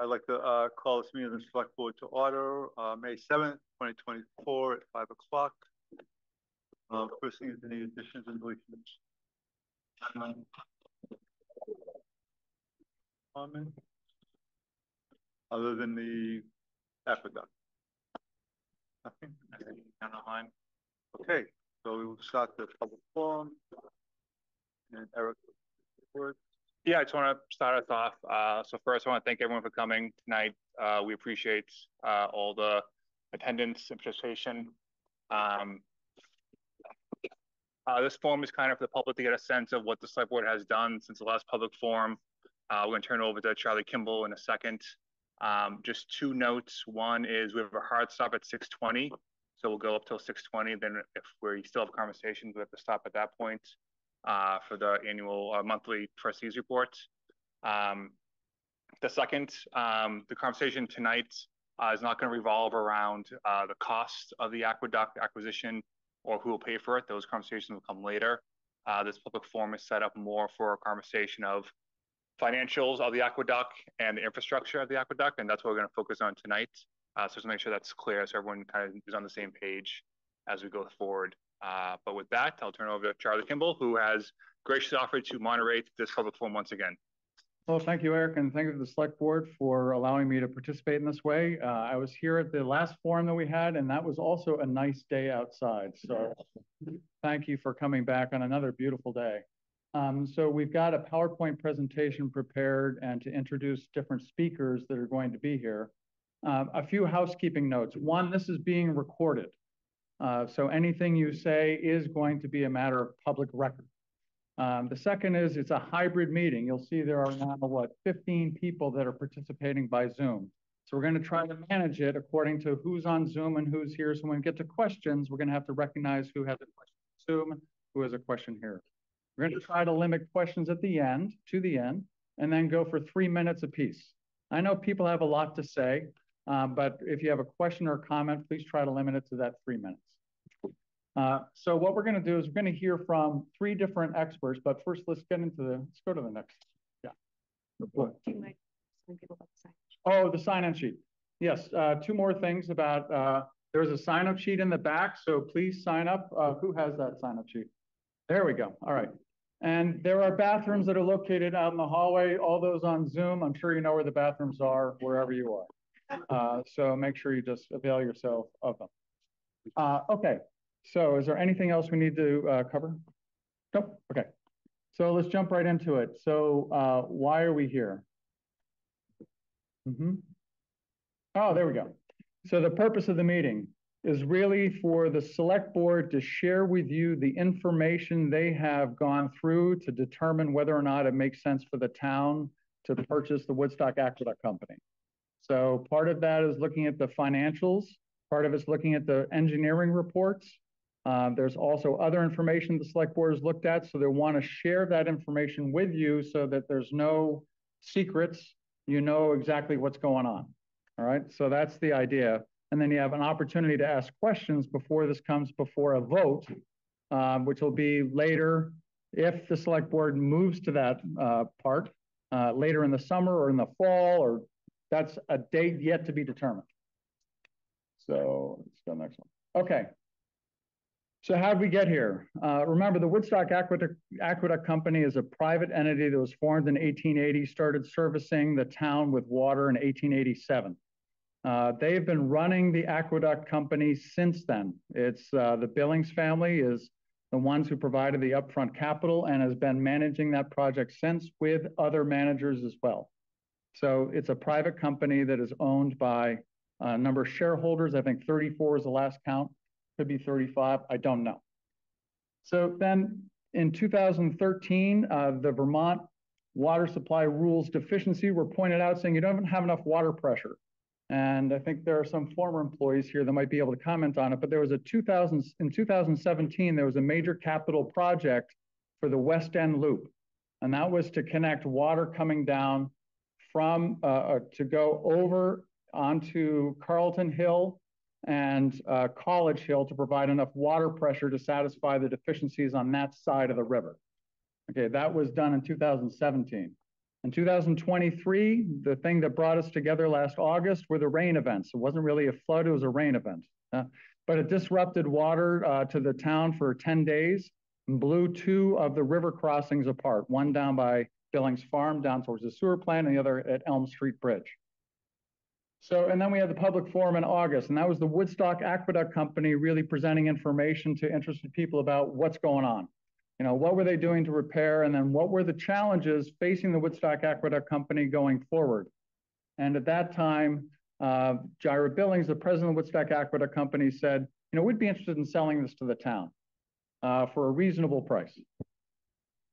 I'd like to uh, call this meeting of the Select Board to order, uh, May seventh, twenty twenty-four at five o'clock. Uh, first thing is any additions and deletions? Comment? Other than the aqueduct? Nothing? Line? Okay, so we will start the public forum. And Eric, word. Yeah, I just want to start us off. Uh, so first, I want to thank everyone for coming tonight. Uh, we appreciate uh, all the attendance and participation. Um, uh, this forum is kind of for the public to get a sense of what the select board has done since the last public forum. Uh, we're going to turn over to Charlie Kimball in a second. Um, just two notes. One is we have a hard stop at 620. So we'll go up till 620. Then if we still have conversations, we have to stop at that point uh, for the annual uh, monthly trustees report. Um, the second, um, the conversation tonight uh, is not going to revolve around uh, the cost of the aqueduct acquisition or who will pay for it. Those conversations will come later. Uh, this public forum is set up more for a conversation of financials of the aqueduct and the infrastructure of the aqueduct, and that's what we're going to focus on tonight. Uh, so just make sure that's clear so everyone kind of is on the same page as we go forward. Uh, but with that, I'll turn over to Charlie Kimball, who has graciously offered to moderate this public forum once again. Well, thank you, Eric, and thank you to the select board for allowing me to participate in this way. Uh, I was here at the last forum that we had, and that was also a nice day outside. So thank you for coming back on another beautiful day. Um, so we've got a PowerPoint presentation prepared and to introduce different speakers that are going to be here. Uh, a few housekeeping notes. One, this is being recorded. Uh, so anything you say is going to be a matter of public record. Um, the second is it's a hybrid meeting. You'll see there are now, what, 15 people that are participating by Zoom. So we're going to try to manage it according to who's on Zoom and who's here. So when we get to questions, we're going to have to recognize who has a question on Zoom, who has a question here. We're going to try to limit questions at the end, to the end, and then go for three minutes apiece. I know people have a lot to say, um, but if you have a question or a comment, please try to limit it to that three minutes. Uh, so what we're going to do is we're going to hear from three different experts, but first let's get into the, let's go to the next. Yeah. Oh, the sign-in sheet. Yes, uh, two more things about, uh, there's a sign-up sheet in the back, so please sign up. Uh, who has that sign-up sheet? There we go. All right. And there are bathrooms that are located out in the hallway. All those on Zoom, I'm sure you know where the bathrooms are, wherever you are. Uh, so make sure you just avail yourself of them. Uh, okay, so is there anything else we need to uh, cover? Nope, okay. So let's jump right into it. So uh, why are we here? Mm -hmm. Oh, there we go. So the purpose of the meeting is really for the select board to share with you the information they have gone through to determine whether or not it makes sense for the town to purchase the Woodstock Aqueduct Company. So part of that is looking at the financials. Part of it's looking at the engineering reports. Uh, there's also other information the select board has looked at, so they want to share that information with you so that there's no secrets. You know exactly what's going on. All right, so that's the idea. And then you have an opportunity to ask questions before this comes before a vote, um, which will be later if the select board moves to that uh, part uh, later in the summer or in the fall, or that's a date yet to be determined. So let's go next one. Okay. So how did we get here? Uh, remember, the Woodstock Aqueduct, Aqueduct Company is a private entity that was formed in 1880, started servicing the town with water in 1887. Uh, they've been running the Aqueduct Company since then. It's uh, the Billings family is the ones who provided the upfront capital and has been managing that project since with other managers as well. So it's a private company that is owned by a number of shareholders. I think 34 is the last count could be 35, I don't know. So then in 2013, uh, the Vermont water supply rules deficiency were pointed out saying you don't have enough water pressure. And I think there are some former employees here that might be able to comment on it, but there was a 2000, in 2017, there was a major capital project for the West End Loop. And that was to connect water coming down from, uh, uh to go over onto Carlton Hill and uh, College Hill to provide enough water pressure to satisfy the deficiencies on that side of the river. Okay, that was done in 2017. In 2023, the thing that brought us together last August were the rain events. It wasn't really a flood, it was a rain event. Uh, but it disrupted water uh, to the town for 10 days and blew two of the river crossings apart, one down by Billings Farm down towards the sewer plant and the other at Elm Street Bridge. So, and then we had the public forum in August, and that was the Woodstock Aqueduct Company really presenting information to interested people about what's going on. You know, what were they doing to repair, and then what were the challenges facing the Woodstock Aqueduct Company going forward? And at that time, uh, Billings, the president of Woodstock Aqueduct Company, said, you know, we'd be interested in selling this to the town uh, for a reasonable price.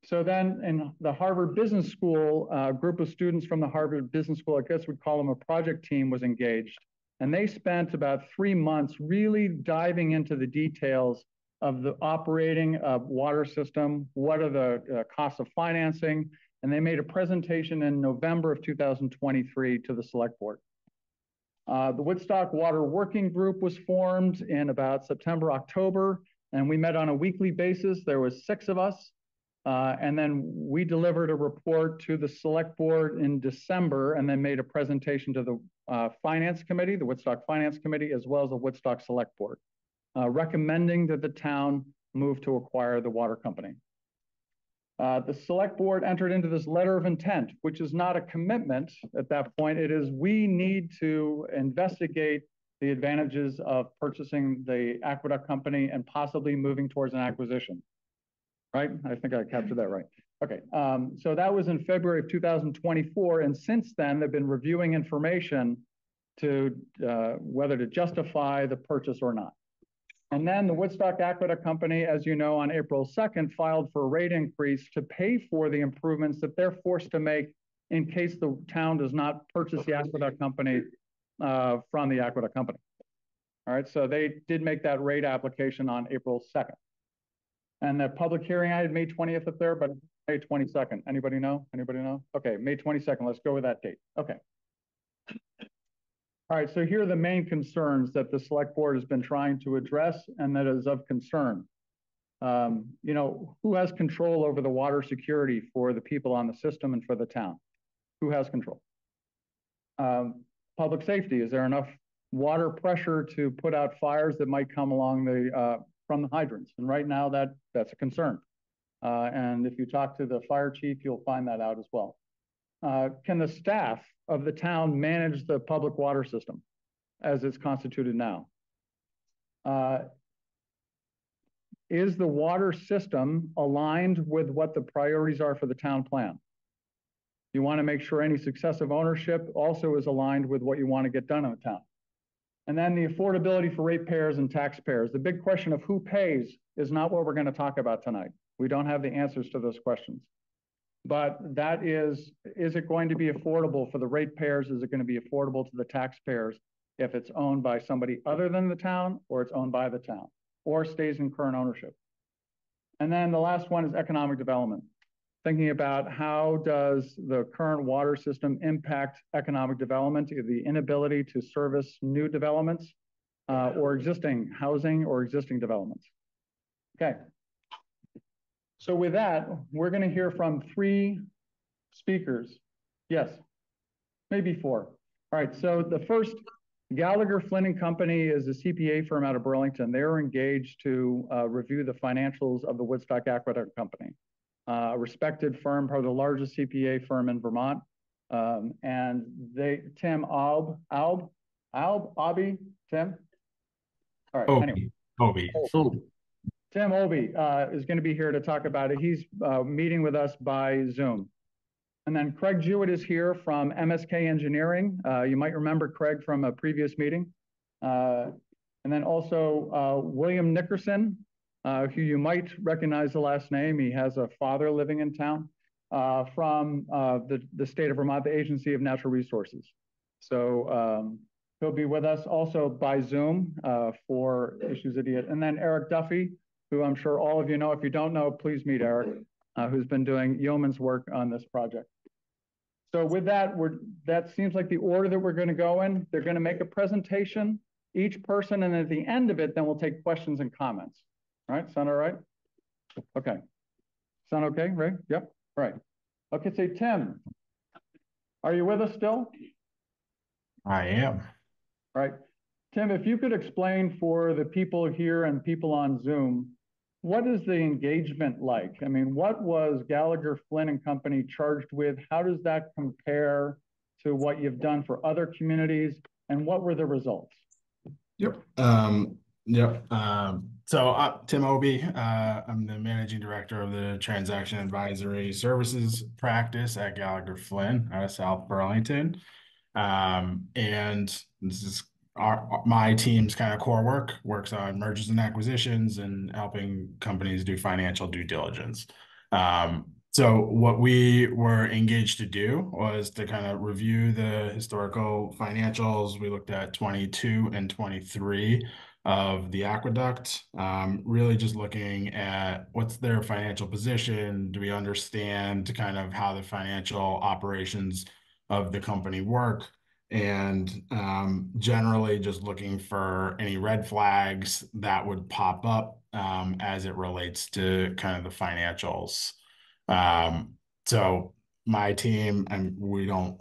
So then in the Harvard Business School, a group of students from the Harvard Business School, I guess we'd call them a project team, was engaged. And they spent about three months really diving into the details of the operating of water system, what are the uh, costs of financing, and they made a presentation in November of 2023 to the select board. Uh, the Woodstock Water Working Group was formed in about September, October, and we met on a weekly basis. There was six of us. Uh, and then we delivered a report to the select board in December and then made a presentation to the uh, finance committee, the Woodstock Finance Committee, as well as the Woodstock Select Board, uh, recommending that the town move to acquire the water company. The select board entered into this letter of intent, which is not a commitment at that point. It is we need to investigate the advantages of purchasing the aqueduct company and possibly moving towards an acquisition right? I think I captured that right. Okay, um, so that was in February of 2024, and since then they've been reviewing information to uh, whether to justify the purchase or not. And then the Woodstock Aqueduct Company, as you know, on April 2nd, filed for a rate increase to pay for the improvements that they're forced to make in case the town does not purchase the Aqueduct Company uh, from the Aqueduct Company. All right, so they did make that rate application on April 2nd. And the public hearing, I had May 20th up there, but May 22nd. Anybody know? Anybody know? Okay, May 22nd. Let's go with that date. Okay. All right, so here are the main concerns that the select board has been trying to address and that is of concern. Um, you know, who has control over the water security for the people on the system and for the town? Who has control? Um, public safety, is there enough water pressure to put out fires that might come along the uh, from the hydrants. And right now that that's a concern. Uh, and if you talk to the fire chief, you'll find that out as well. Uh, can the staff of the town manage the public water system as it's constituted now? Uh, is the water system aligned with what the priorities are for the town plan? You want to make sure any successive ownership also is aligned with what you want to get done in the town. And then the affordability for ratepayers and taxpayers. The big question of who pays is not what we're going to talk about tonight. We don't have the answers to those questions. But that is, is it going to be affordable for the ratepayers? Is it going to be affordable to the taxpayers if it's owned by somebody other than the town or it's owned by the town or stays in current ownership? And then the last one is economic development thinking about how does the current water system impact economic development, the inability to service new developments uh, or existing housing or existing developments. Okay. So with that, we're going to hear from three speakers. Yes, maybe four. All right, so the first, Gallagher Flynn and Company is a CPA firm out of Burlington. They're engaged to uh, review the financials of the Woodstock Aqueduct Company a respected firm, probably the largest CPA firm in Vermont. Um, and they, Tim Alb, Alb, Alb, Obby, Tim? All right, Obi, anyway. Obi. Oh. Tim Obi uh, is going to be here to talk about it. He's uh, meeting with us by Zoom. And then Craig Jewett is here from MSK Engineering. Uh, you might remember Craig from a previous meeting. Uh, and then also uh, William Nickerson uh, who you might recognize the last name. He has a father living in town uh, from uh, the, the state of Vermont, the Agency of Natural Resources. So um, he'll be with us also by Zoom uh, for issues he. And then Eric Duffy, who I'm sure all of you know. If you don't know, please meet Eric, uh, who's been doing yeoman's work on this project. So with that, we're, that seems like the order that we're going to go in. They're going to make a presentation, each person, and at the end of it, then we'll take questions and comments. All right, sound all right? Okay. Sound okay, Ray? Yep, all right. Okay, say Tim, Are you with us still? I am. Right. Tim, if you could explain for the people here and people on Zoom, what is the engagement like? I mean, what was Gallagher Flynn and Company charged with? How does that compare to what you've done for other communities? And what were the results? Yep. Um, yep. Um, so uh, Tim Obie, uh, I'm the managing director of the transaction advisory services practice at Gallagher Flynn out of South Burlington. Um, and this is our my team's kind of core work works on mergers and acquisitions and helping companies do financial due diligence. Um, so what we were engaged to do was to kind of review the historical financials. We looked at 22 and 23 of the aqueduct, um, really just looking at what's their financial position. Do we understand kind of how the financial operations of the company work? and um, generally just looking for any red flags that would pop up um, as it relates to kind of the financials. Um, so my team, and we don't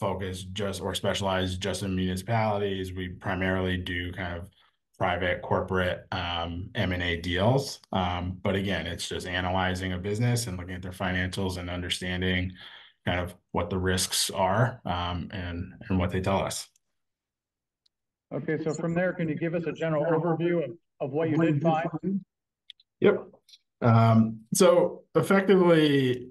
focus just or specialize just in municipalities. We primarily do kind of private corporate um, M&A deals. Um, but again, it's just analyzing a business and looking at their financials and understanding kind of what the risks are um, and and what they tell us. Okay, so from there, can you give us a general overview of, of what you did find? Yep. Um, so effectively,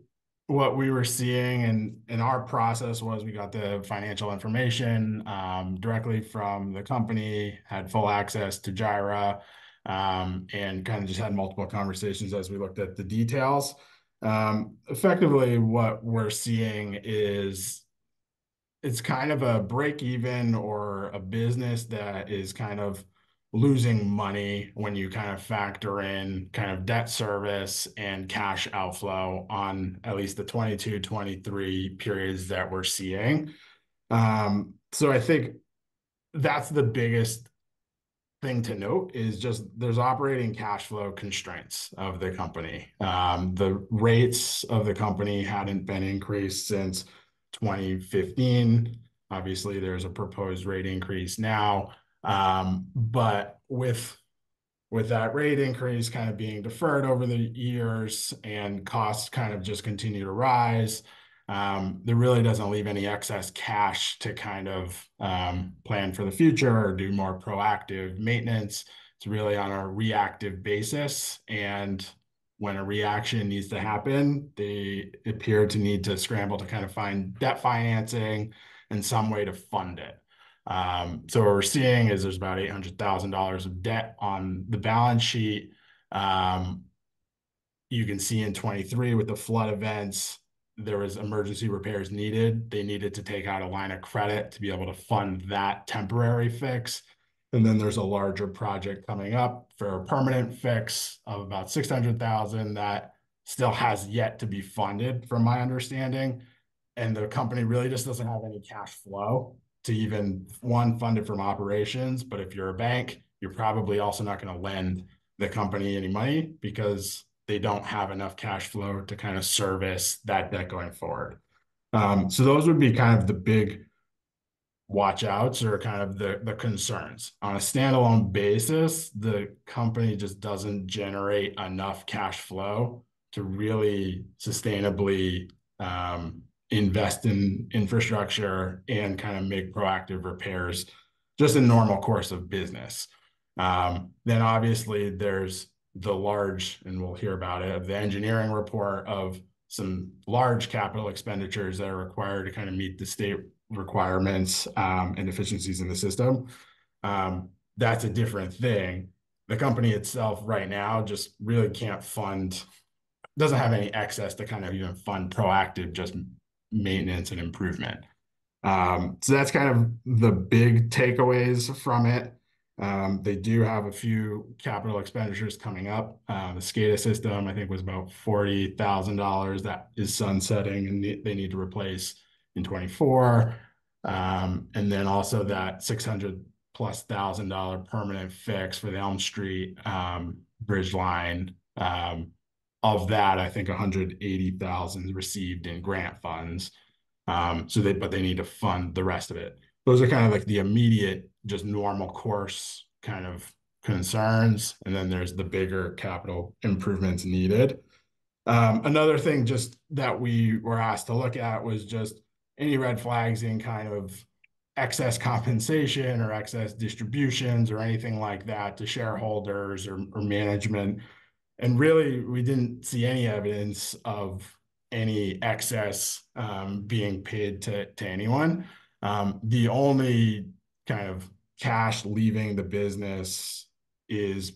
what we were seeing and in our process was we got the financial information um, directly from the company, had full access to Jira, um, and kind of just had multiple conversations as we looked at the details. Um, effectively, what we're seeing is it's kind of a break even or a business that is kind of losing money when you kind of factor in kind of debt service and cash outflow on at least the 22, 23 periods that we're seeing. Um, so I think that's the biggest thing to note is just there's operating cash flow constraints of the company. Um, the rates of the company hadn't been increased since 2015. Obviously, there's a proposed rate increase now. Um, but with with that rate increase kind of being deferred over the years and costs kind of just continue to rise, um, there really doesn't leave any excess cash to kind of um, plan for the future or do more proactive maintenance. It's really on a reactive basis. And when a reaction needs to happen, they appear to need to scramble to kind of find debt financing and some way to fund it. Um, so what we're seeing is there's about $800,000 of debt on the balance sheet. Um, you can see in 23 with the flood events, there was emergency repairs needed. They needed to take out a line of credit to be able to fund that temporary fix. And then there's a larger project coming up for a permanent fix of about 600,000 that still has yet to be funded from my understanding. And the company really just doesn't have any cash flow to even one funded from operations. But if you're a bank, you're probably also not going to lend the company any money because they don't have enough cash flow to kind of service that debt going forward. Um, so those would be kind of the big watch outs or kind of the, the concerns. On a standalone basis, the company just doesn't generate enough cash flow to really sustainably um, invest in infrastructure and kind of make proactive repairs just in normal course of business. Um, then obviously there's the large, and we'll hear about it, of the engineering report of some large capital expenditures that are required to kind of meet the state requirements um, and efficiencies in the system. Um, that's a different thing. The company itself right now just really can't fund, doesn't have any excess to kind of even fund proactive just maintenance and improvement. Um, so that's kind of the big takeaways from it. Um, they do have a few capital expenditures coming up. Uh, the SCADA system, I think, was about forty thousand dollars. That is sunsetting, and they need to replace in twenty four. Um, and then also that six hundred plus thousand dollar permanent fix for the Elm Street um, bridge line. Um, of that, I think one hundred eighty thousand received in grant funds. Um, so they, but they need to fund the rest of it. Those are kind of like the immediate, just normal course kind of concerns. And then there's the bigger capital improvements needed. Um, another thing just that we were asked to look at was just any red flags in kind of excess compensation or excess distributions or anything like that to shareholders or, or management. And really, we didn't see any evidence of any excess um, being paid to, to anyone. Um, the only kind of cash leaving the business is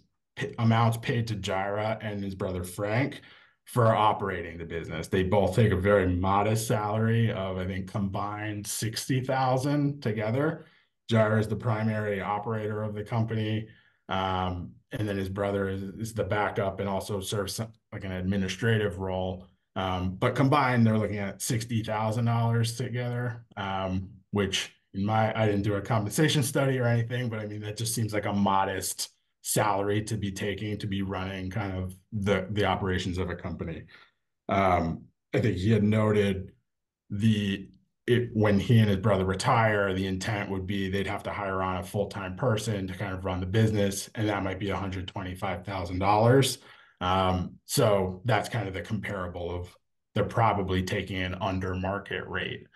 amounts paid to Jira and his brother Frank for operating the business. They both take a very modest salary of, I think, combined 60,000 together. Jira is the primary operator of the company. Um, and then his brother is, is the backup and also serves some, like an administrative role. Um, but combined, they're looking at $60,000 together, um, which in my, I didn't do a compensation study or anything, but I mean, that just seems like a modest salary to be taking to be running kind of the the operations of a company. Um, I think he had noted the it when he and his brother retire, the intent would be they'd have to hire on a full time person to kind of run the business, and that might be one hundred twenty five thousand um, dollars. So that's kind of the comparable of they're probably taking an under market rate.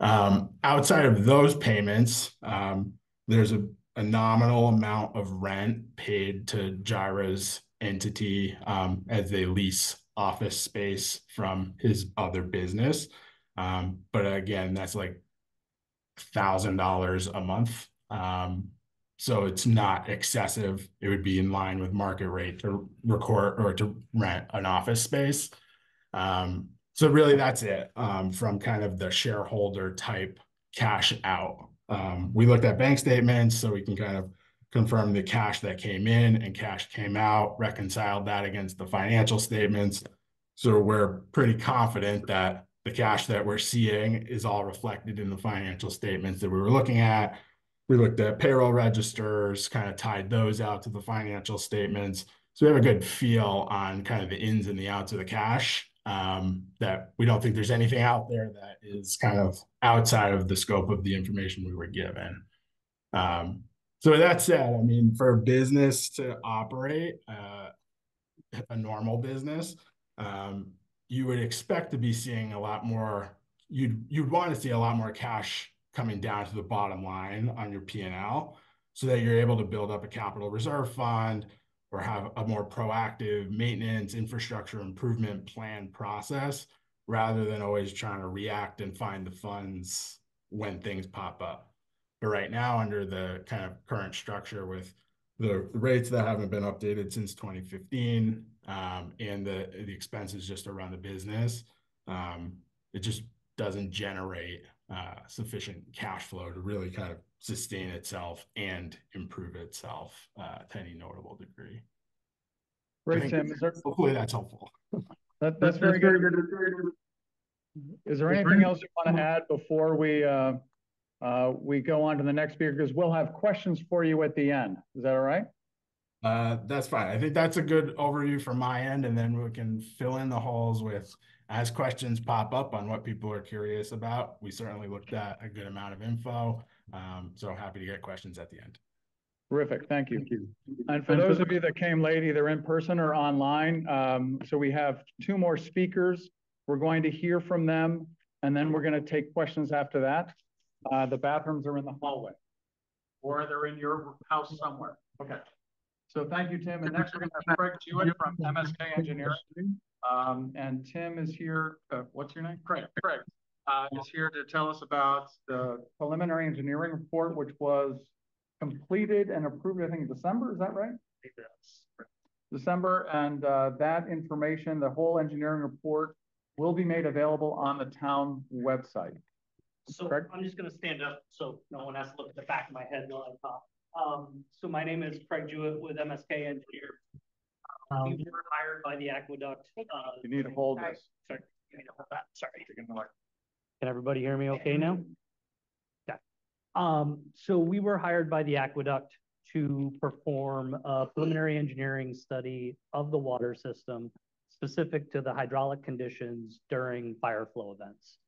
Um, outside of those payments, um, there's a a nominal amount of rent paid to Jira's entity um, as they lease office space from his other business. Um, but again, that's like thousand dollars a month. Um, so it's not excessive. It would be in line with market rate to record or to rent an office space. Um, so really that's it um, from kind of the shareholder type cash out. Um, we looked at bank statements so we can kind of confirm the cash that came in and cash came out, reconciled that against the financial statements. So we're pretty confident that the cash that we're seeing is all reflected in the financial statements that we were looking at. We looked at payroll registers, kind of tied those out to the financial statements. So we have a good feel on kind of the ins and the outs of the cash um, that we don't think there's anything out there that is kind of outside of the scope of the information we were given. Um, so with that said, I mean, for a business to operate uh, a normal business, um, you would expect to be seeing a lot more. You'd you'd want to see a lot more cash coming down to the bottom line on your P and L, so that you're able to build up a capital reserve fund or have a more proactive maintenance infrastructure improvement plan process rather than always trying to react and find the funds when things pop up. But right now, under the kind of current structure with the rates that haven't been updated since 2015 um, and the, the expenses just around the business, um, it just doesn't generate uh, sufficient cash flow to really kind of sustain itself and improve itself uh, to any notable degree. Great, Tim. Is there, Hopefully that's helpful. that, that's very good. Is there anything else you want to add before we, uh, we go on to the next speaker? Because we'll have questions for you at the end. Is that all right? Uh, that's fine. I think that's a good overview from my end, and then we can fill in the holes with as questions pop up on what people are curious about. We certainly looked at a good amount of info. Um, so happy to get questions at the end. Terrific. Thank you. Thank you. And for those of you that came late, either in person or online, um, so we have two more speakers. We're going to hear from them, and then we're going to take questions after that. Uh, the bathrooms are in the hallway, or they're in your house somewhere. Okay. So thank you, Tim. And next we're going to have Craig Jewett from MSK Engineering. Um, and Tim is here. Uh, what's your name? Craig. Craig uh, is here to tell us about the preliminary engineering report, which was completed and approved, I think, December. Is that right? Yes. December. And uh, that information, the whole engineering report, will be made available on the town website. So Craig? I'm just going to stand up so no one has to look at the back of my head while I talk. Um, so my name is Craig Jewett with MSK Engineer. Um, we were hired by the Aqueduct. Uh, you need to hold this. Sorry, you need to hold that. Sorry. Can everybody hear me okay now? Yeah. Um, so we were hired by the Aqueduct to perform a preliminary engineering study of the water system specific to the hydraulic conditions during fire flow events.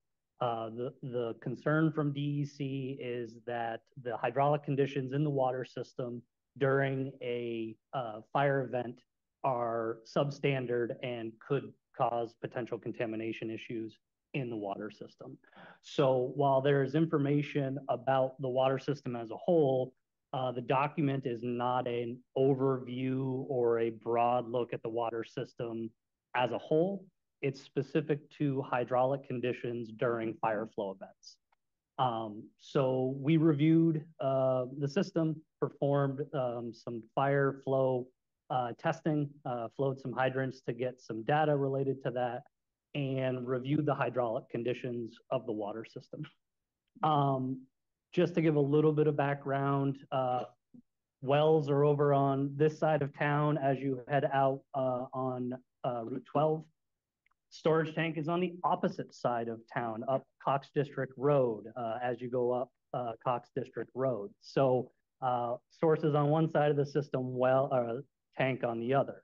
Uh, the, the concern from DEC is that the hydraulic conditions in the water system during a uh, fire event are substandard and could cause potential contamination issues in the water system. So while there is information about the water system as a whole, uh, the document is not an overview or a broad look at the water system as a whole. It's specific to hydraulic conditions during fire flow events. Um, so we reviewed uh, the system, performed um, some fire flow uh, testing, uh, flowed some hydrants to get some data related to that, and reviewed the hydraulic conditions of the water system. Um, just to give a little bit of background, uh, wells are over on this side of town as you head out uh, on uh, Route 12. Storage tank is on the opposite side of town, up Cox District Road, uh, as you go up uh, Cox District Road. So uh, sources on one side of the system, well, uh, tank on the other.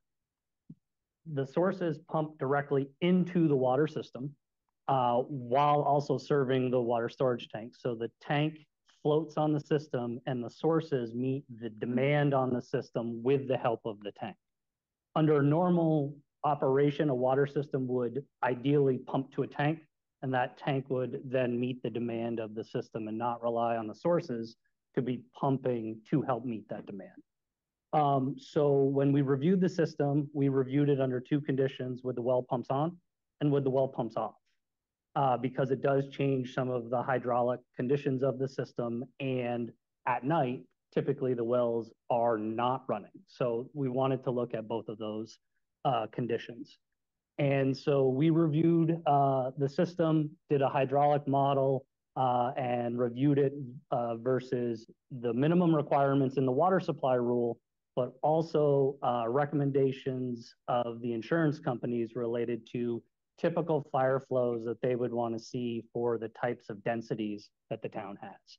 The sources pump directly into the water system uh, while also serving the water storage tank. So the tank floats on the system and the sources meet the demand on the system with the help of the tank. Under normal operation, a water system would ideally pump to a tank, and that tank would then meet the demand of the system and not rely on the sources to be pumping to help meet that demand. Um, so when we reviewed the system, we reviewed it under two conditions with the well pumps on and with the well pumps off. Uh, because it does change some of the hydraulic conditions of the system. And at night, typically the wells are not running. So we wanted to look at both of those uh, conditions. And so we reviewed uh, the system, did a hydraulic model, uh, and reviewed it versus the minimum requirements in the water supply rule, but also recommendations of the insurance companies related to typical fire flows that they would want to see for the types of densities that the town has.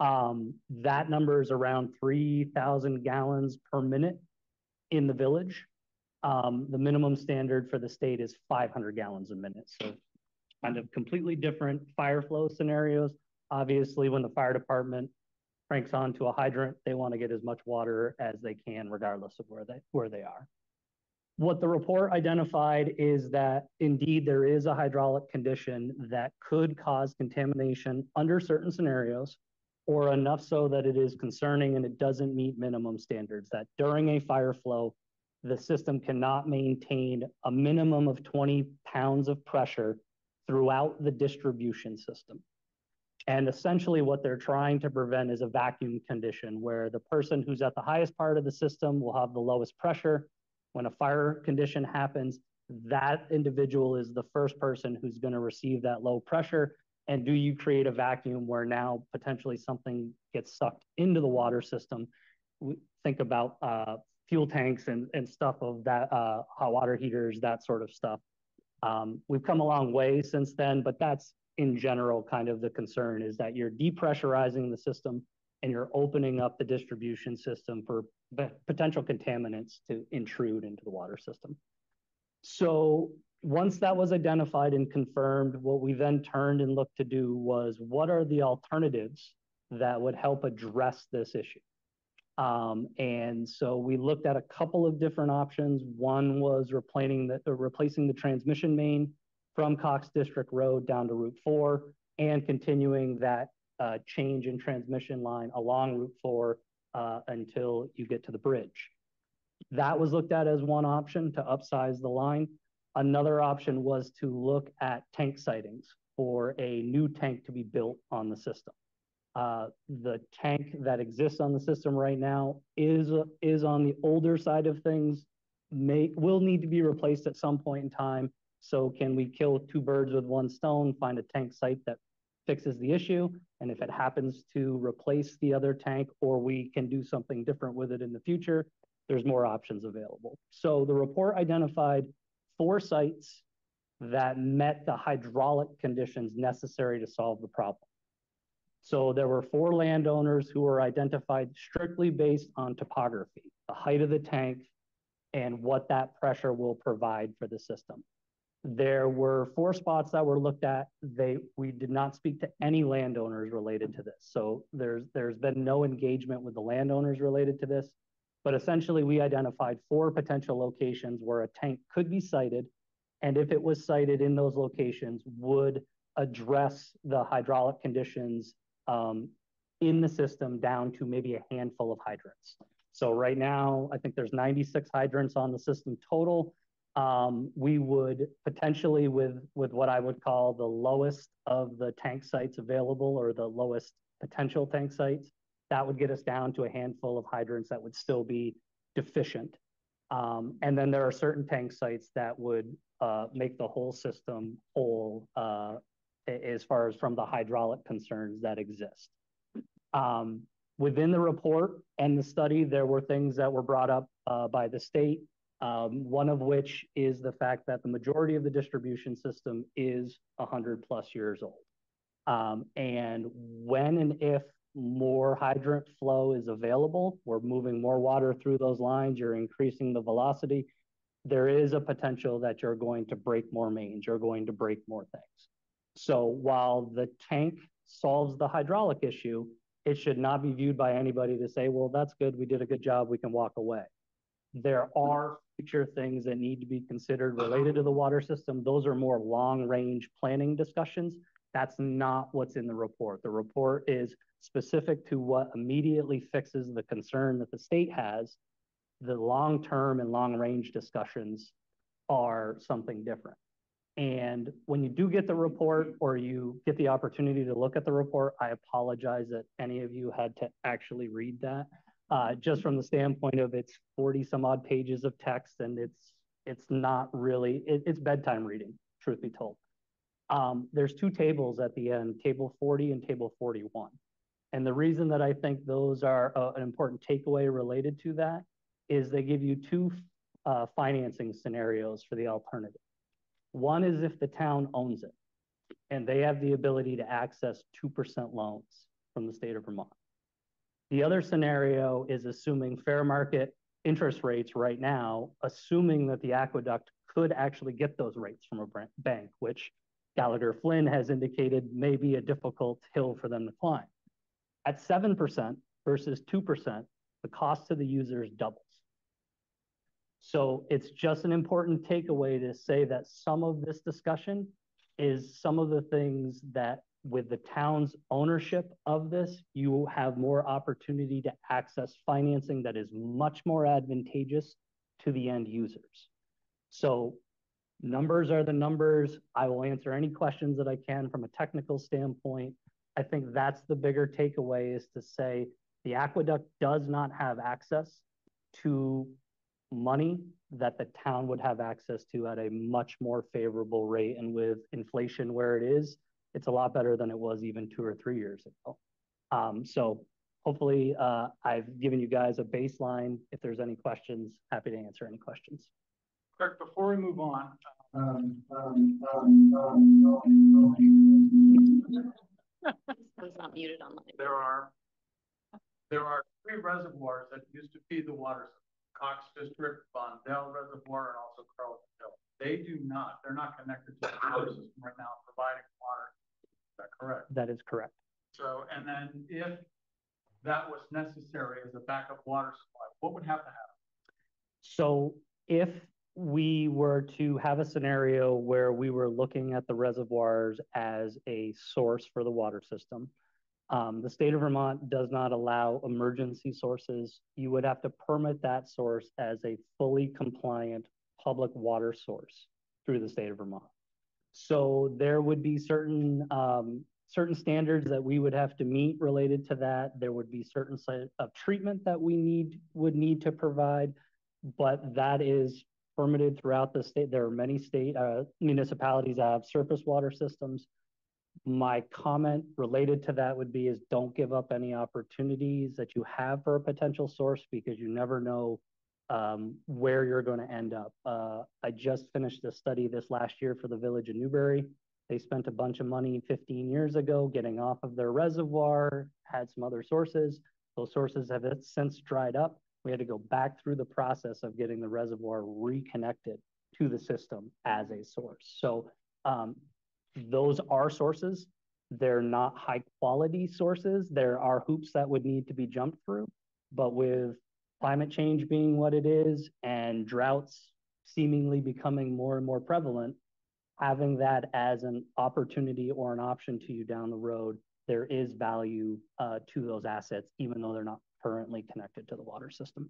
Um, that number is around 3,000 gallons per minute in the village. Um, the minimum standard for the state is 500 gallons a minute. So kind of completely different fire flow scenarios. Obviously, when the fire department cranks on to a hydrant, they want to get as much water as they can, regardless of where they where they are. What the report identified is that indeed there is a hydraulic condition that could cause contamination under certain scenarios, or enough so that it is concerning and it doesn't meet minimum standards. That during a fire flow, the system cannot maintain a minimum of 20 pounds of pressure throughout the distribution system. And essentially what they're trying to prevent is a vacuum condition where the person who's at the highest part of the system will have the lowest pressure. When a fire condition happens, that individual is the first person who's going to receive that low pressure. And do you create a vacuum where now potentially something gets sucked into the water system? Think about uh, fuel tanks and, and stuff of that, uh, hot water heaters, that sort of stuff. Um, we've come a long way since then, but that's in general kind of the concern is that you're depressurizing the system and you're opening up the distribution system for potential contaminants to intrude into the water system. So once that was identified and confirmed, what we then turned and looked to do was what are the alternatives that would help address this issue? Um, and so we looked at a couple of different options. One was replacing the, transmission main from Cox District Road down to Route 4 and continuing that uh, change in transmission line along Route 4 uh, until you get to the bridge. That was looked at as one option to upsize the line. Another option was to look at tank sightings for a new tank to be built on the system. Uh, the tank that exists on the system right now is is on the older side of things. May will need to be replaced at some point in time. So can we kill two birds with one stone? Find a tank site that fixes the issue, and if it happens to replace the other tank, or we can do something different with it in the future, there's more options available. So the report identified four sites that met the hydraulic conditions necessary to solve the problem. So there were four landowners who were identified strictly based on topography, the height of the tank, and what that pressure will provide for the system. There were four spots that were looked at. They, we did not speak to any landowners related to this. So there's, there's been no engagement with the landowners related to this. But essentially, we identified four potential locations where a tank could be sited. And if it was sited in those locations, would address the hydraulic conditions um, in the system down to maybe a handful of hydrants. So right now, I think there's 96 hydrants on the system total. Um, we would potentially with, with what I would call the lowest of the tank sites available or the lowest potential tank sites, that would get us down to a handful of hydrants that would still be deficient. Um, and then there are certain tank sites that would uh, make the whole system whole uh, as far as from the hydraulic concerns that exist. Um, within the report and the study, there were things that were brought up uh, by the state, um, one of which is the fact that the majority of the distribution system is 100 plus years old. Um, and when and if more hydrant flow is available, we're moving more water through those lines, you're increasing the velocity, there is a potential that you're going to break more mains, you're going to break more things. So while the tank solves the hydraulic issue, it should not be viewed by anybody to say, well, that's good, we did a good job, we can walk away. There are future things that need to be considered related to the water system. Those are more long range planning discussions. That's not what's in the report. The report is specific to what immediately fixes the concern that the state has. The long term and long range discussions are something different. And when you do get the report or you get the opportunity to look at the report, I apologize that any of you had to actually read that. Uh, just from the standpoint of it's 40 some odd pages of text and it's it's not really, it, it's bedtime reading, truth be told. Um, there's two tables at the end, table 40 and table 41. And the reason that I think those are uh, an important takeaway related to that is they give you two uh, financing scenarios for the alternative. One is if the town owns it and they have the ability to access 2% loans from the state of Vermont. The other scenario is assuming fair market interest rates right now, assuming that the aqueduct could actually get those rates from a bank, which Gallagher Flynn has indicated may be a difficult hill for them to climb. At 7% versus 2%, the cost to the users doubles. So it's just an important takeaway to say that some of this discussion is some of the things that with the town's ownership of this, you have more opportunity to access financing that is much more advantageous to the end users. So numbers are the numbers. I will answer any questions that I can from a technical standpoint. I think that's the bigger takeaway is to say the aqueduct does not have access to money that the town would have access to at a much more favorable rate. And with inflation where it is, it's a lot better than it was even two or three years ago. Um, so hopefully uh, I've given you guys a baseline. If there's any questions, happy to answer any questions. Kirk, before we move on. Um, um, um, it's not muted online. There are there are three reservoirs that used to feed the water system. Cox District, Bondell Reservoir, and also Carlton Hill. They do not, they're not connected to the water system right now providing water. Is that correct? That is correct. So, and then if that was necessary as a backup water supply, what would have to happen? So if we were to have a scenario where we were looking at the reservoirs as a source for the water system, um, the state of Vermont does not allow emergency sources. You would have to permit that source as a fully compliant public water source through the state of Vermont. So there would be certain um, certain standards that we would have to meet related to that. There would be certain set of treatment that we need would need to provide, but that is permitted throughout the state. There are many state uh, municipalities that have surface water systems my comment related to that would be is don't give up any opportunities that you have for a potential source because you never know um, where you're going to end up. Uh, I just finished a study this last year for the village of Newbury. They spent a bunch of money 15 years ago getting off of their reservoir, had some other sources. Those sources have since dried up. We had to go back through the process of getting the reservoir reconnected. to the system as a source. So um, those are sources. They're not high quality sources. There are hoops that would need to be jumped through, but with climate change being what it is and droughts seemingly becoming more and more prevalent, having that as an opportunity or an option to you down the road, there is value uh, to those assets, even though they're not currently connected to the water system.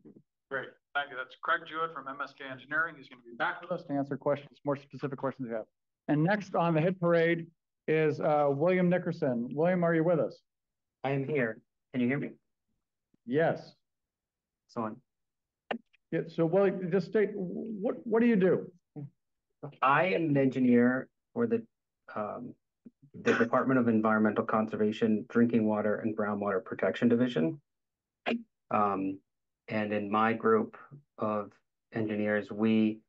Great, thank you. That's Craig Jewett from MSK Engineering. He's going to be back with us to answer questions, more specific questions you have. And next on the hit parade is uh, William Nickerson. William, are you with us? I am here. Can you hear me? Yes. So Yeah, so William, just state, what, what do you do? I am an engineer for the um, the Department of Environmental Conservation, Drinking Water and Groundwater Protection Division. Um, and in my group of engineers, we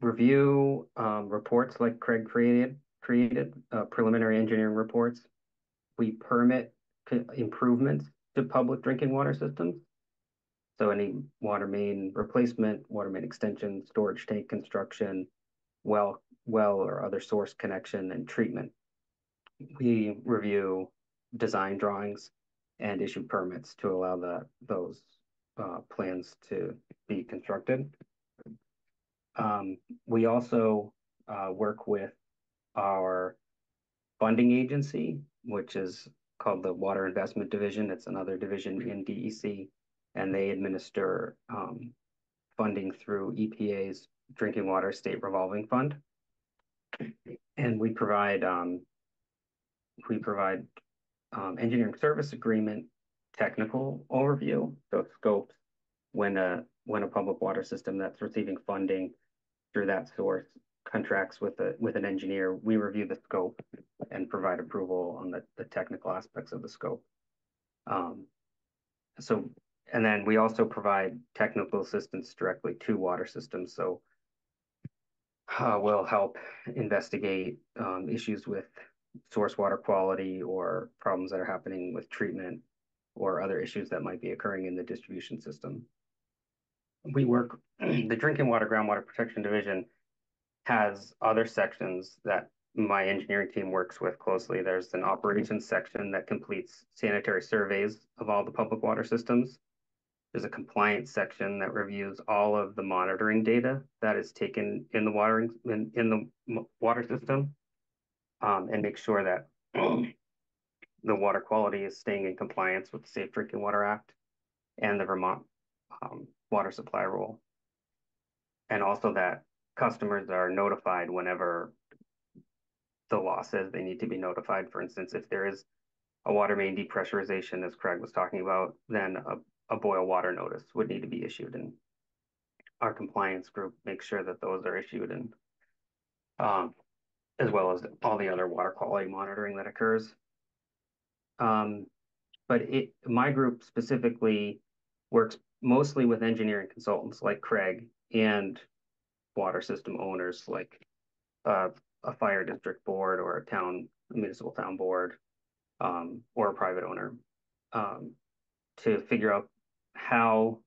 review um, reports like Craig created, created uh, preliminary engineering reports. We permit improvements to public drinking water systems. So any water main replacement, water main extension, storage tank construction, well, well or other source connection and treatment. We review design drawings and issue permits to allow the, those uh, plans to be constructed. Um, we also uh, work with our funding agency, which is called the Water Investment Division. It's another division in DEC, and they administer um, funding through EPA's Drinking Water State Revolving Fund. And we provide um, we provide um, engineering service agreement technical overview, so scopes when a when a public water system that's receiving funding through that source contracts with a with an engineer, we review the scope and provide approval on the, the technical aspects of the scope. Um, so, and then we also provide technical assistance directly to water systems. So uh, will help investigate um, issues with source water quality or problems that are happening with treatment or other issues that might be occurring in the distribution system. We work, the Drinking Water Groundwater Protection Division has other sections that my engineering team works with closely. There's an operations section that completes sanitary surveys of all the public water systems. There's a compliance section that reviews all of the monitoring data that is taken in the watering in, in the water system um, and make sure that the water quality is staying in compliance with the Safe Drinking Water Act and the Vermont um, water supply rule. And also that customers are notified whenever the law says they need to be notified. For instance, if there is a water main depressurization, as Craig was talking about, then a a boil water notice would need to be issued and our compliance group makes sure that those are issued and um, as well as all the other water quality monitoring that occurs. Um, but it, my group specifically works mostly with engineering consultants like Craig and water system owners like uh, a fire district board or a town a municipal town board um, or a private owner um, to figure out how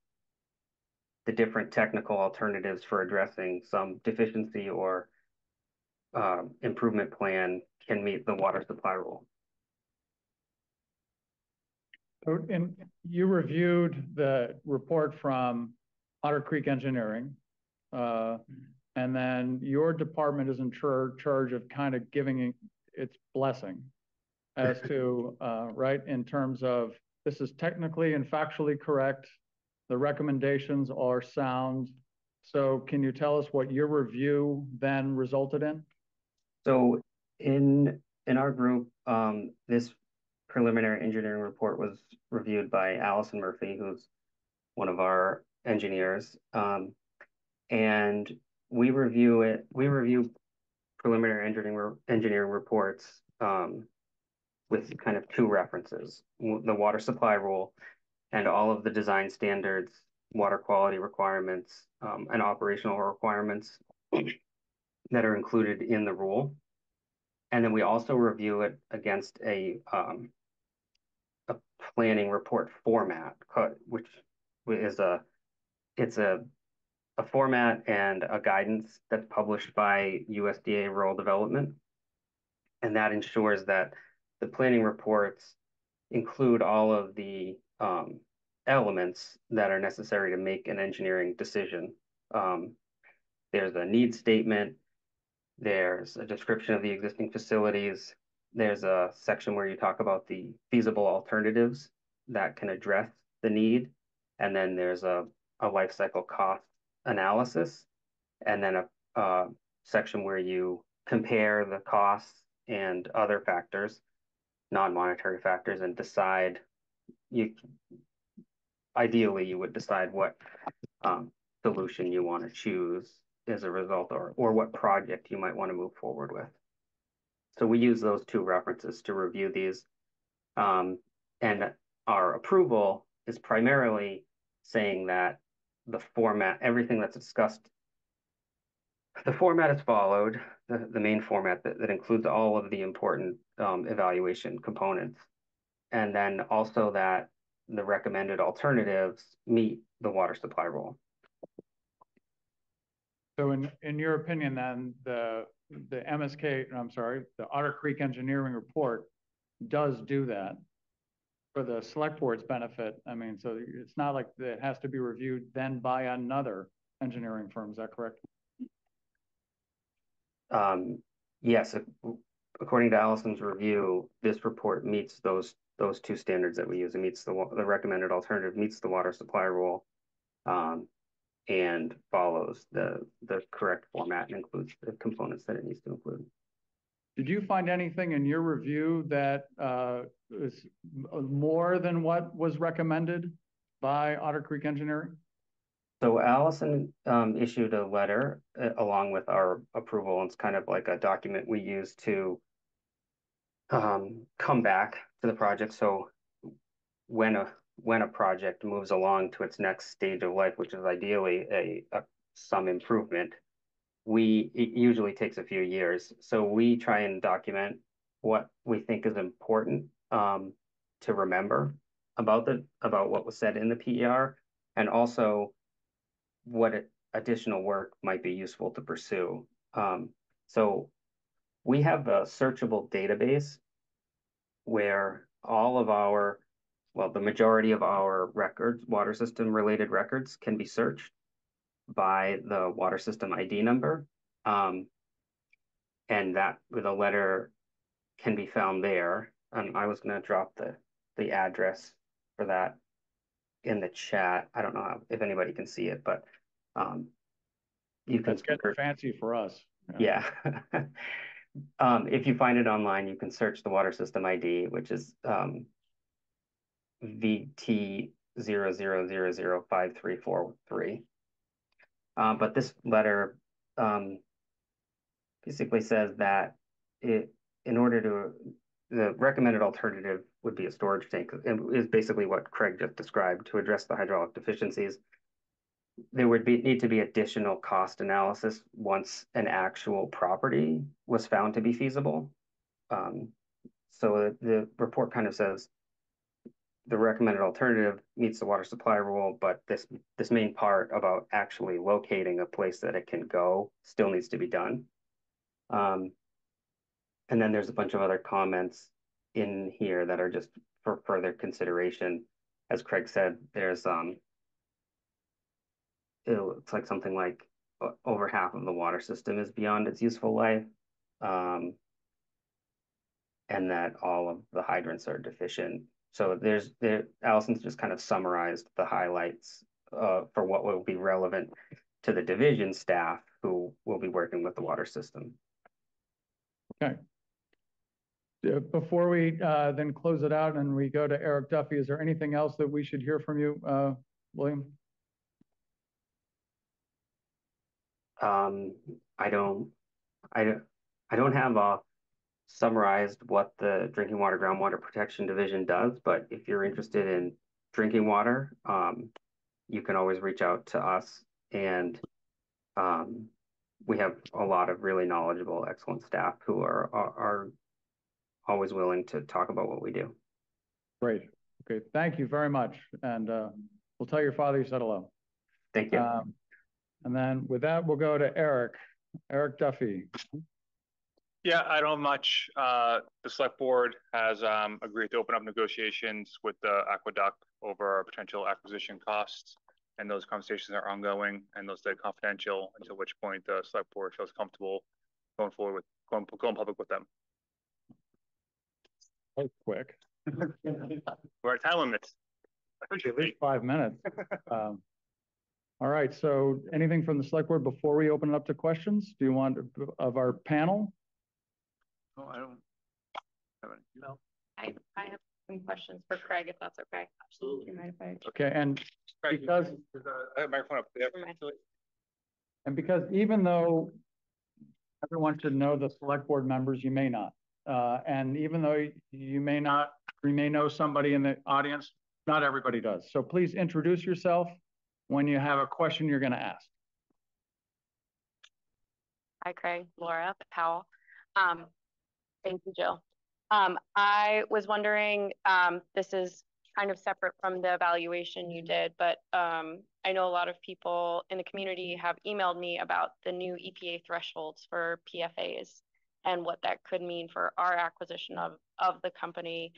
the different technical alternatives for addressing some deficiency or uh, improvement plan can meet the water supply rule. So, and you reviewed the report from Otter Creek Engineering, uh, and then your department is in char charge of kind of giving its blessing as to, uh, right, in terms of this is technically and factually correct. The recommendations are sound. So can you tell us what your review then resulted in? So in in our group, um, this preliminary engineering report was reviewed by Allison Murphy, who's one of our engineers. Um, and we review it, we review preliminary engineering engineering reports um, with kind of two references, the water supply rule and all of the design standards, water quality requirements, um, and operational requirements that are included in the rule. And then we also review it against a, um, a planning report format, which is a, it's a a format and a guidance that's published by USDA Rural Development. And that ensures that the planning reports include all of the um, elements that are necessary to make an engineering decision. Um, there's a need statement, there's a description of the existing facilities, there's a section where you talk about the feasible alternatives that can address the need, and then there's a, a life cycle cost analysis, and then a, a section where you compare the costs and other factors, non-monetary factors, and decide you ideally you would decide what um, solution you want to choose as a result or or what project you might want to move forward with. So we use those two references to review these. Um, and our approval is primarily saying that the format, everything that's discussed, the format is followed, the, the main format that, that includes all of the important um, evaluation components. And then also that the recommended alternatives meet the water supply rule. So in, in your opinion, then the, the MSK, I'm sorry, the Otter Creek Engineering Report does do that for the select board's benefit. I mean, so it's not like it has to be reviewed then by another engineering firm. Is that correct? Um, yes, according to Allison's review, this report meets those those two standards that we use. It meets the the recommended alternative meets the water supply rule, um, and follows the the correct format and includes the components that it needs to include. Did you find anything in your review that uh, is more than what was recommended by Otter Creek Engineering? So Allison um, issued a letter uh, along with our approval. It's kind of like a document we use to um, come back to the project. So when a when a project moves along to its next stage of life, which is ideally a, a some improvement, we it usually takes a few years. So we try and document what we think is important um, to remember about the about what was said in the PER, and also what additional work might be useful to pursue. Um, so we have a searchable database where all of our, well, the majority of our records, water system related records can be searched by the water system ID number. Um, and that with a letter can be found there. And I was going to drop the, the address for that in the chat. I don't know how, if anybody can see it, but um, you can. That's getting fancy for us. Yeah. um, if you find it online, you can search the water system ID, which is um, VT00005343. Um, uh, but this letter um, basically says that it, in order to, the recommended alternative would be a storage tank, is basically what Craig just described to address the hydraulic deficiencies. There would be, need to be additional cost analysis once an actual property was found to be feasible. Um, so the report kind of says the recommended alternative meets the water supply rule, but this this main part about actually locating a place that it can go still needs to be done. Um, and then there's a bunch of other comments in here that are just for further consideration. As Craig said, there's um, it looks like something like over half of the water system is beyond its useful life. Um, and that all of the hydrants are deficient. So there's there Allison's just kind of summarized the highlights uh, for what will be relevant to the division staff who will be working with the water system. Okay. Before we uh, then close it out and we go to Eric Duffy, is there anything else that we should hear from you, uh, William? Um, I don't, I don't, I don't have a summarized what the Drinking Water Groundwater Protection Division does, but if you're interested in drinking water, um, you can always reach out to us and um, we have a lot of really knowledgeable, excellent staff who are, are, are always willing to talk about what we do. Great. Okay. Thank you very much. And uh, we'll tell your father you said hello. Thank you. Um, And then with that, we'll go to Eric, Eric Duffy. Yeah, I don't have much. Uh, the select board has, um, agreed to open up negotiations with the aqueduct over potential acquisition costs. And those conversations are ongoing and they'll stay confidential until which point the select board feels comfortable going forward with, going, going public with them. Oh, quick. We're at time limits. At least five minutes. Um, All right, so anything from the select board before we open it up to questions? Do you want of our panel? No, I don't. have any. No. I, I have some questions for Craig, if that's okay. Absolutely. You mind if I? Okay, and because, I have my phone up there. and because even though everyone should know the select board members, you may not. Uh, and even though you may not, you may know somebody in the audience, not everybody does. So please introduce yourself when you have a question you're gonna ask. Hi, Craig, Laura Powell. Um, thank you, Jill. Um, I was wondering, um, this is kind of separate from the evaluation you did, but, um, I know a lot of people in the community have emailed me about the new EPA thresholds for PFAs and what that could mean for our acquisition of, of the company.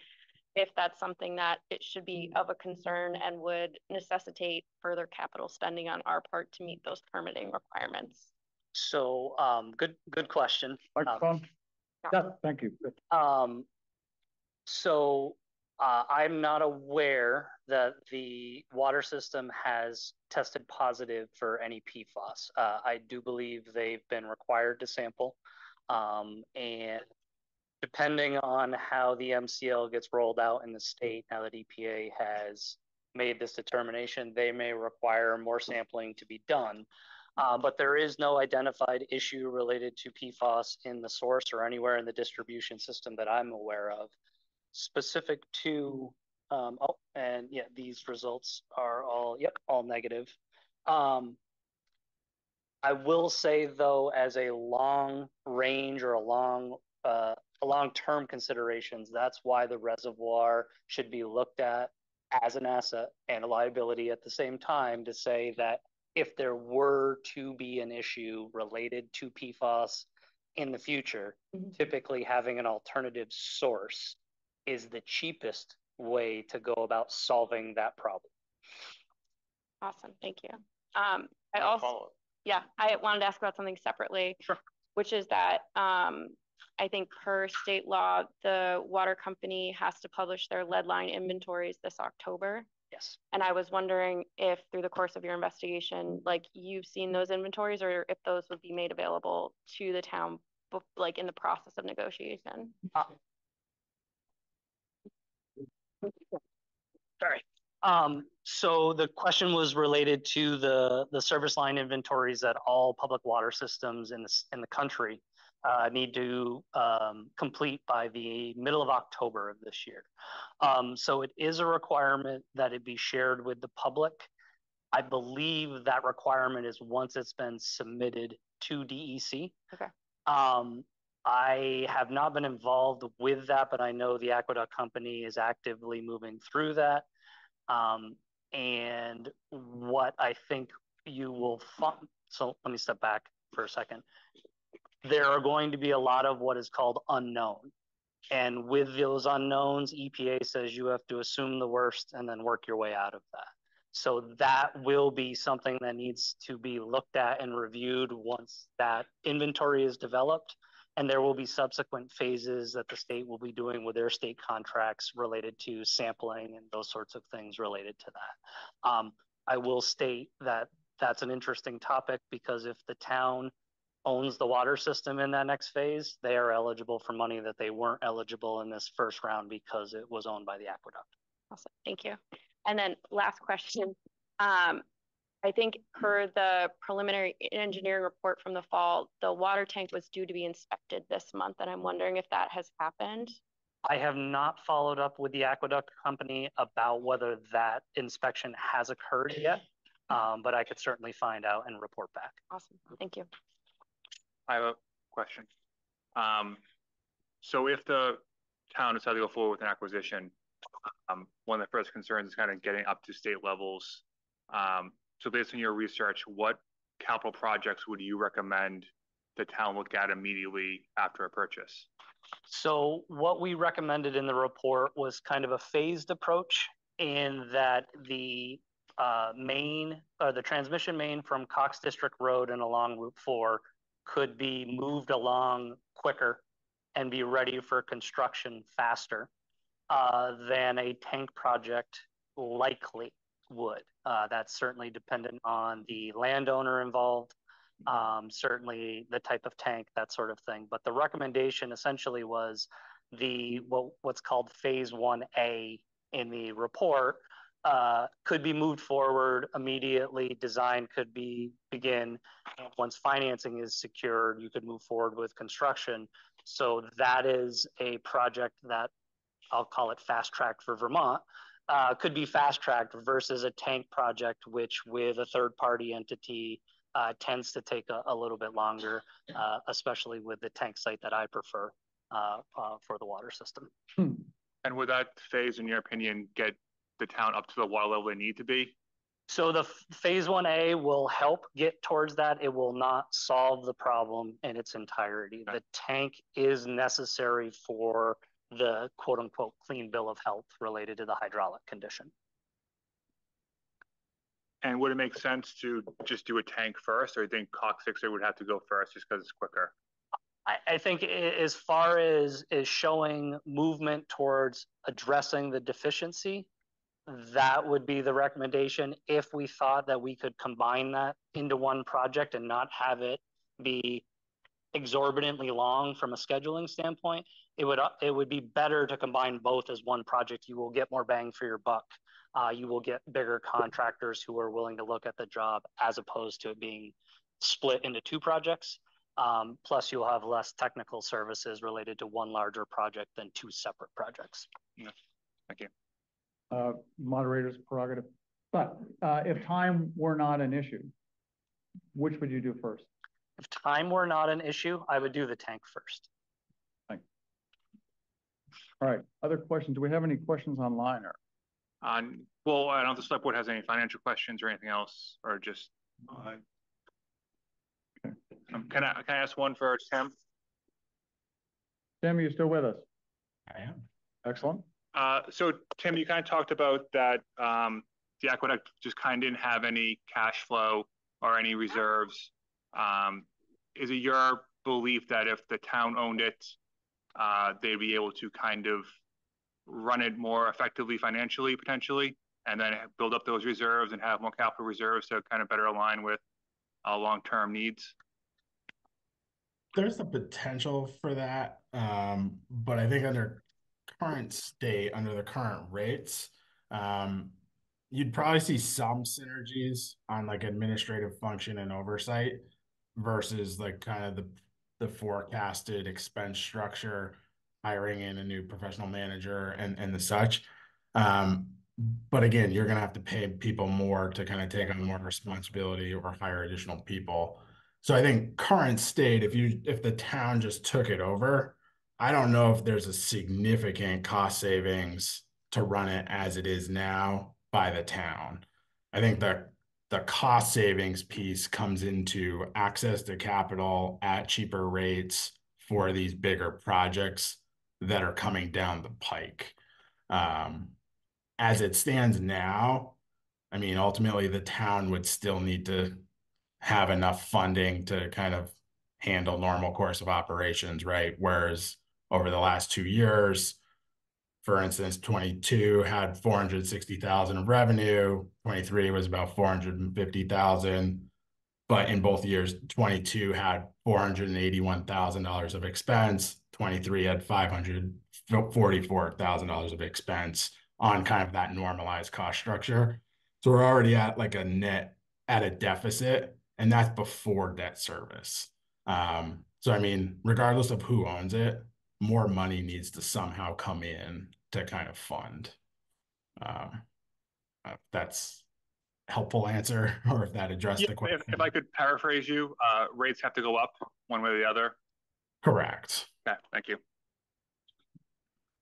If that's something that it should be of a concern and would necessitate further capital spending on our part to meet those permitting requirements. So, um, good, good question. Microphone? Yeah, thank you. Um, so, uh, I'm not aware that the water system has tested positive for any PFAS. Uh, I do believe they've been required to sample. Um, and depending on how the MCL gets rolled out in the state, now that EPA has made this determination, they may require more sampling to be done. Uh, but there is no identified issue related to PFAS in the source or anywhere in the distribution system that I'm aware of. Specific to, um, oh, and yeah, these results are all, yep, all negative. Um, I will say though, as a long range or a long, uh, long-term considerations, that's why the reservoir should be looked at as an asset and a liability at the same time to say that if there were to be an issue related to PFAS in the future, Mhm. typically having an alternative source is the cheapest way to go about solving that problem. Awesome, thank you. Um, I also, yeah, I wanted to ask about something separately. Sure. Which is that, um, I think per state law, the water company has to publish their lead line inventories this October. Yes. And I was wondering if through the course of your investigation, like you've seen those inventories or if those would be made available to the town, like in the process of negotiation? Sorry. Um, so the question was related to the, the service line inventories at all public water systems in the, in the country uh, need to um, complete by the middle of October of this year. Um, so it is a requirement that it be shared with the public. I believe that requirement is once it's been submitted to DEC. Okay. Um, I have not been involved with that, but I know the Aqueduct Company is actively moving through that. Um, and what I think you will find, so let me step back for a second. There are going to be a lot of what is called unknown. And with those unknowns, EPA says you have to assume the worst and then work your way out of that. So that will be something that needs to be looked at and reviewed once that inventory is developed. And there will be subsequent phases that the state will be doing with their state contracts related to sampling and those sorts of things related to that. Um, I will state that that's an interesting topic because if the town owns the water system in that next phase, they are eligible for money that they weren't eligible in this first round because it was owned by the aqueduct. Awesome, thank you. And then last question. Um, I think per the preliminary engineering report from the fall, the water tank was due to be inspected this month, and I'm wondering if that has happened. I have not followed up with the aqueduct company about whether that inspection has occurred yet. Um, but I could certainly find out and report back. Awesome, thank you. I have a question. Um, so if the town decided to go forward with an acquisition, um, one of the first concerns is kind of getting up to state levels. Um, so based on your research, what capital projects would you recommend the town look at immediately after a purchase? So what we recommended in the report was kind of a phased approach in that the uh, main, or the transmission main from Cox District Road and along Route Four could be moved along quicker and be ready for construction faster uh, than a tank project likely would. Uh, that's certainly dependent on the landowner involved, um, certainly the type of tank, that sort of thing. But the recommendation essentially was the what, what's called phase 1A in the report uh, could be moved forward immediately. Design could be begin. And once financing is secured, you could move forward with construction. So that is a project that I'll call it fast tracked for Vermont. Uh, could be fast tracked versus a tank project, which with a third party entity uh, tends to take a, a little bit longer, uh, especially with the tank site that I prefer uh, uh, for the water system. And would that phase, in your opinion, get the town up to the water level they need to be? So the f- phase one A will help get towards that. It will not solve the problem in its entirety. Okay. The tank is necessary for the quote unquote clean bill of health related to the hydraulic condition. And would it make sense to just do a tank first, or you think Cox Fixer would have to go first just because it's quicker? I, I think as far as is showing movement towards addressing the deficiency, that would be the recommendation if we thought that we could combine that into one project and not have it be exorbitantly long from a scheduling standpoint. It would, it would be better to combine both as one project. You will get more bang for your buck. Uh, you will get bigger contractors who are willing to look at the job as opposed to it being split into two projects. Um, plus you'll have less technical services related to one larger project than two separate projects. yeah. Thank you. Uh, moderator's prerogative. But, uh, if time were not an issue, which would you do first? If time were not an issue, I would do the tank first. Thank All right, other questions? Do we have any questions online or? On, well, I don't know if the select board has any financial questions or anything else, or just. Uh, Um, Can I, can I ask one for Tim? Tim, are you still with us? I am. Excellent. Uh, so Tim, you kind of talked about that, um, the aqueduct just kind of didn't have any cash flow or any reserves. Um, is it your belief that if the town owned it, uh, they'd be able to kind of run it more effectively financially, potentially, and then build up those reserves and have more capital reserves to kind of better align with, uh, long-term needs? There's the potential for that, um, but I think under current state, under the current rates, um, you'd probably see some synergies on like administrative function and oversight versus like kind of the the forecasted expense structure, hiring in a new professional manager and and the such. Um, but again, you're gonna have to pay people more to kind of take on more responsibility or hire additional people. So I think current state, if you if the town just took it over, I don't know if there's a significant cost savings to run it as it is now by the town. I think the the cost savings piece comes into access to capital at cheaper rates for these bigger projects that are coming down the pike. Um, as it stands now, I mean, ultimately the town would still need to have enough funding to kind of handle normal course of operations, right? Whereas over the last two years, for instance, twenty-two had four hundred sixty thousand of revenue, twenty-three was about four hundred and fifty thousand. But in both years, twenty-two had four hundred and eighty-one thousand dollars of expense, twenty-three had five hundred forty-four thousand dollars of expense on kind of that normalized cost structure. So we're already at like a net at a deficit, and that's before debt service. Um, so I mean, regardless of who owns it, more money needs to somehow come in to kind of fund. Um, uh, that's helpful answer, or if that addressed Yeah, the question. if I could paraphrase you, uh, rates have to go up one way or the other. Correct. Okay, thank you.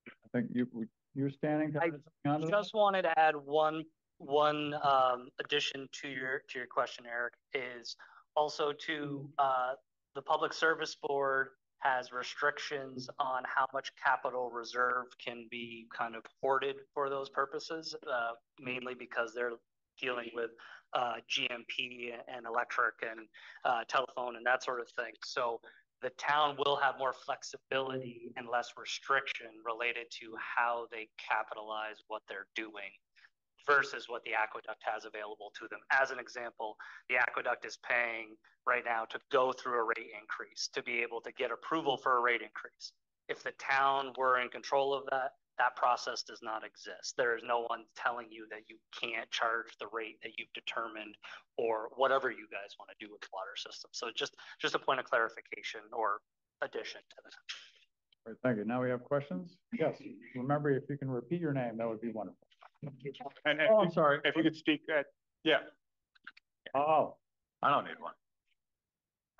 I think you, you're standing. I add something onto that? Just wanted to add one, one, um, addition to your, to your question, Eric, is Also to, uh, the Public Service Board has restrictions on how much capital reserve can be kind of hoarded for those purposes, uh, mainly because they're dealing with uh, GMP and electric and uh, telephone and that sort of thing. So the town will have more flexibility and less restriction related to how they capitalize what they're doing versus what the aqueduct has available to them. As an example, the aqueduct is paying right now to go through a rate increase, to be able to get approval for a rate increase. If the town were in control of that, that process does not exist. There is no one telling you that you can't charge the rate that you've determined or whatever you guys want to do with the water system. So just, just a point of clarification or addition to that. Great, thank you. Now we have questions? Yes, remember, if you can repeat your name, that would be wonderful. And Oh, I'm sorry. if you could speak, uh, yeah, Oh, I don't need one.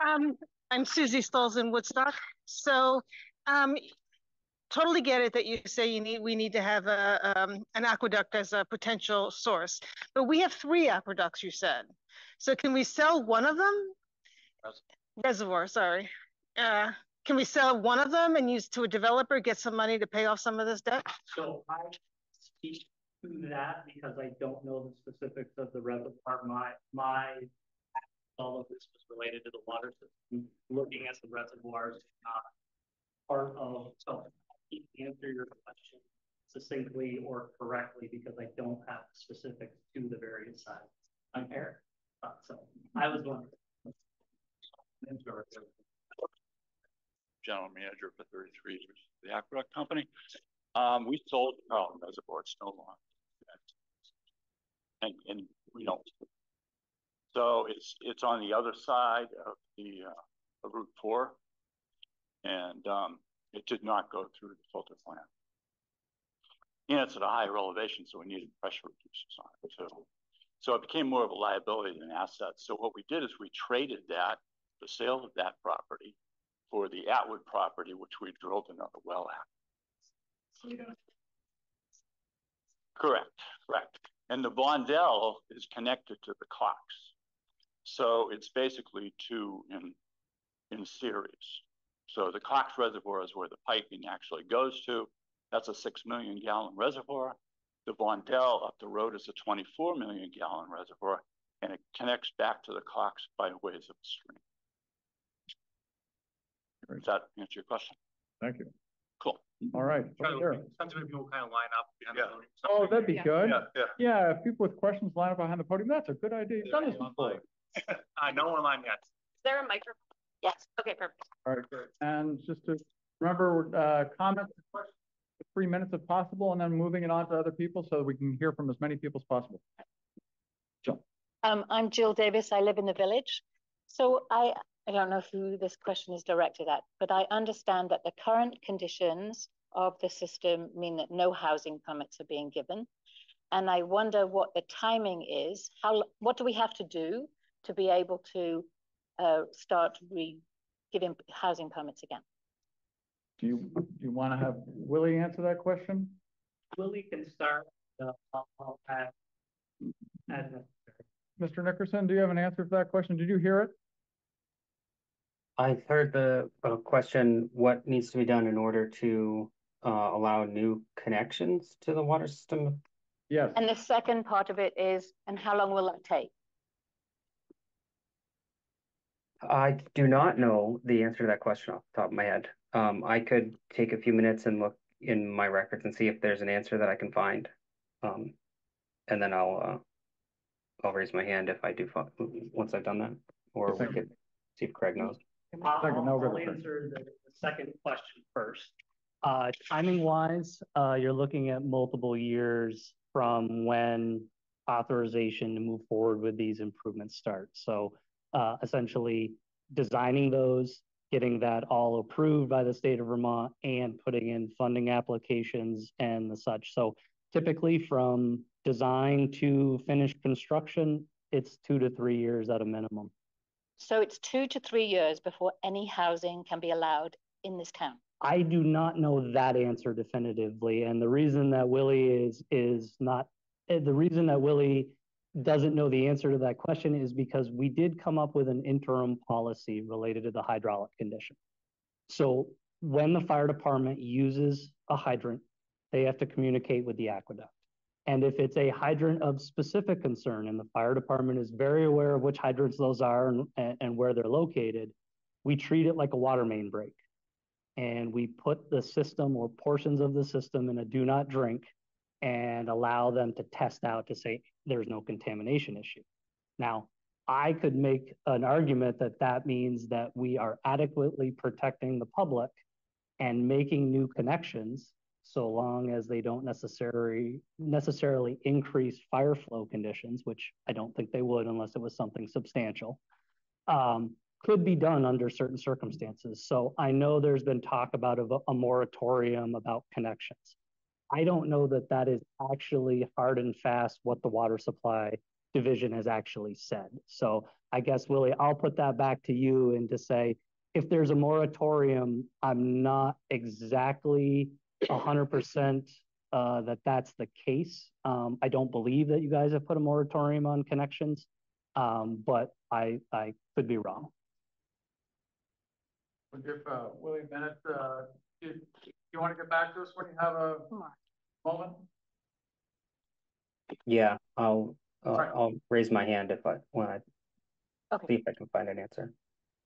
Um, I'm Susie Stoles in Woodstock. So, um, totally get it that you say you need, we need to have a, um, an aqueduct as a potential source. But we have three aqueducts, you said. So can we sell one of them? Reservoir, sorry. Uh, can we sell one of them and use to a developer, get some money to pay off some of this debt? So I speak to that because I don't know the specifics of the reservoir. My, my, all of this was related to the water system, looking at the reservoirs, not part of, so answer your question succinctly or correctly because I don't have specifics to the various sides. I'm Eric, uh, so I was wondering. general manager for thirty-three years, the Aqueduct Company. Um, we sold Carlton Reservoir, it's no longer. And, and we don't. So it's, it's on the other side of the, uh, of Route Four. And, um, it did not go through the filter plant. And it's at a higher elevation, so we needed pressure reducers on it too. So it became more of a liability than an asset. So what we did is we traded that, the sale of that property for the Atwood property, which we drilled another well at. Correct, correct. And the Blondell is connected to the Cox. So it's basically two in, in series. So the Cox Reservoir is where the piping actually goes to. That's a six million gallon reservoir. The Blondell up the road is a 24 million gallon reservoir, and it connects back to the Cox by ways of a stream. Does that answer your question? thank you. Cool. All right. Try to- Sure. sometimes people kind of line up behind the podium. Oh, that'd be Yeah. good. Yeah, yeah. Yeah, if people with questions line up behind the podium, that's a good idea. You've done this before. Uh, no one line yet. Is there a microphone? Yes, okay, perfect. All right, great. And just to remember, uh, comments, and questions, three minutes if possible, and then moving it on to other people so that we can hear from as many people as possible. Jill. Um, I'm Jill Davis. I live in the village. So I, I don't know who this question is directed at, but I understand that the current conditions of the system mean that no housing permits are being given. And I wonder what the timing is. How, what do we have to do to be able to uh, start re giving housing permits again? Do you, do you want to have Willie answer that question? Willie can start, uh, I'll, I'll add, add necessary. Mr. Nickerson, do you have an answer for that question? Did you hear it? I heard the uh, question, what needs to be done in order to uh, allow new connections to the water system? Yes. And the second part of it is, and how long will that take? I do not know the answer to that question off the top of my head. Um, I could take a few minutes and look in my records and see if there's an answer that I can find. Um, and then I'll, uh, I'll raise my hand if I do, once I've done that, or we could see if Craig knows. I'll, I'll answer the, the second question first. Uh, timing wise, uh, you're looking at multiple years from when authorization to move forward with these improvements starts. So, uh, essentially designing those, getting that all approved by the state of Vermont and putting in funding applications and the such. So typically from design to finished construction, it's two to three years at a minimum. So it's two to three years before any housing can be allowed in this town. I do not know that answer definitively, and the reason that Willie is is not eh, the reason that Willie doesn't know the answer to that question is because we did come up with an interim policy related to the hydraulic condition. So when the fire department uses a hydrant, they have to communicate with the aqueduct. And if it's a hydrant of specific concern and the fire department is very aware of which hydrants those are and, and where they're located, we treat it like a water main break. And we put the system or portions of the system in a do not drink and allow them to test out to say there's no contamination issue. Now, I could make an argument that that means that we are adequately protecting the public and making new connections so long as they don't necessarily necessarily increase fire flow conditions, which I don't think they would unless it was something substantial, um, could be done under certain circumstances. So I know there's been talk about a, a moratorium about connections. I don't know that that is actually hard and fast what the water supply division has actually said. So I guess, Willie, I'll put that back to you and to say, if there's a moratorium, I'm not exactly 100% uh, that that's the case. Um, I don't believe that you guys have put a moratorium on connections, um, but I, I could be wrong. We'll give uh, Willie Bennett, uh, you, you want to get back to us when you have a moment? Yeah, I'll uh, right. I'll raise my hand if I when I okay. see if I can find an answer.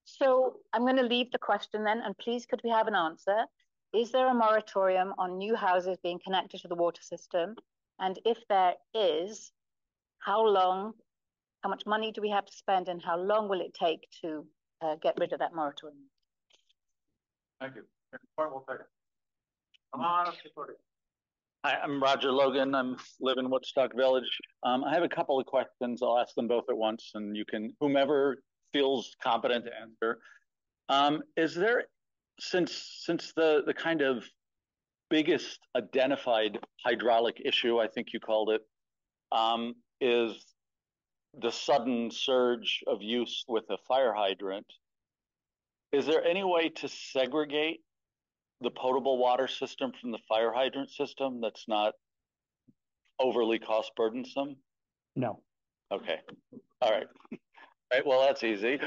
So I'm going to leave the question then, and please could we have an answer? Is there a moratorium on new houses being connected to the water system? And if there is, how long, how much money do we have to spend, and how long will it take to uh, get rid of that moratorium? Thank you. Point will take it. Come on up to Hi, I'm Roger Logan. I'm live in Woodstock Village. Um, I have a couple of questions. I'll ask them both at once, and you can whomever feels competent to answer. Um, is there since since the the kind of biggest identified hydraulic issue, I think you called it, um, is the sudden surge of use with a fire hydrant. Is there any way to segregate the potable water system from the fire hydrant system that's not overly cost burdensome? No. Okay. All right. All right. Well, that's easy.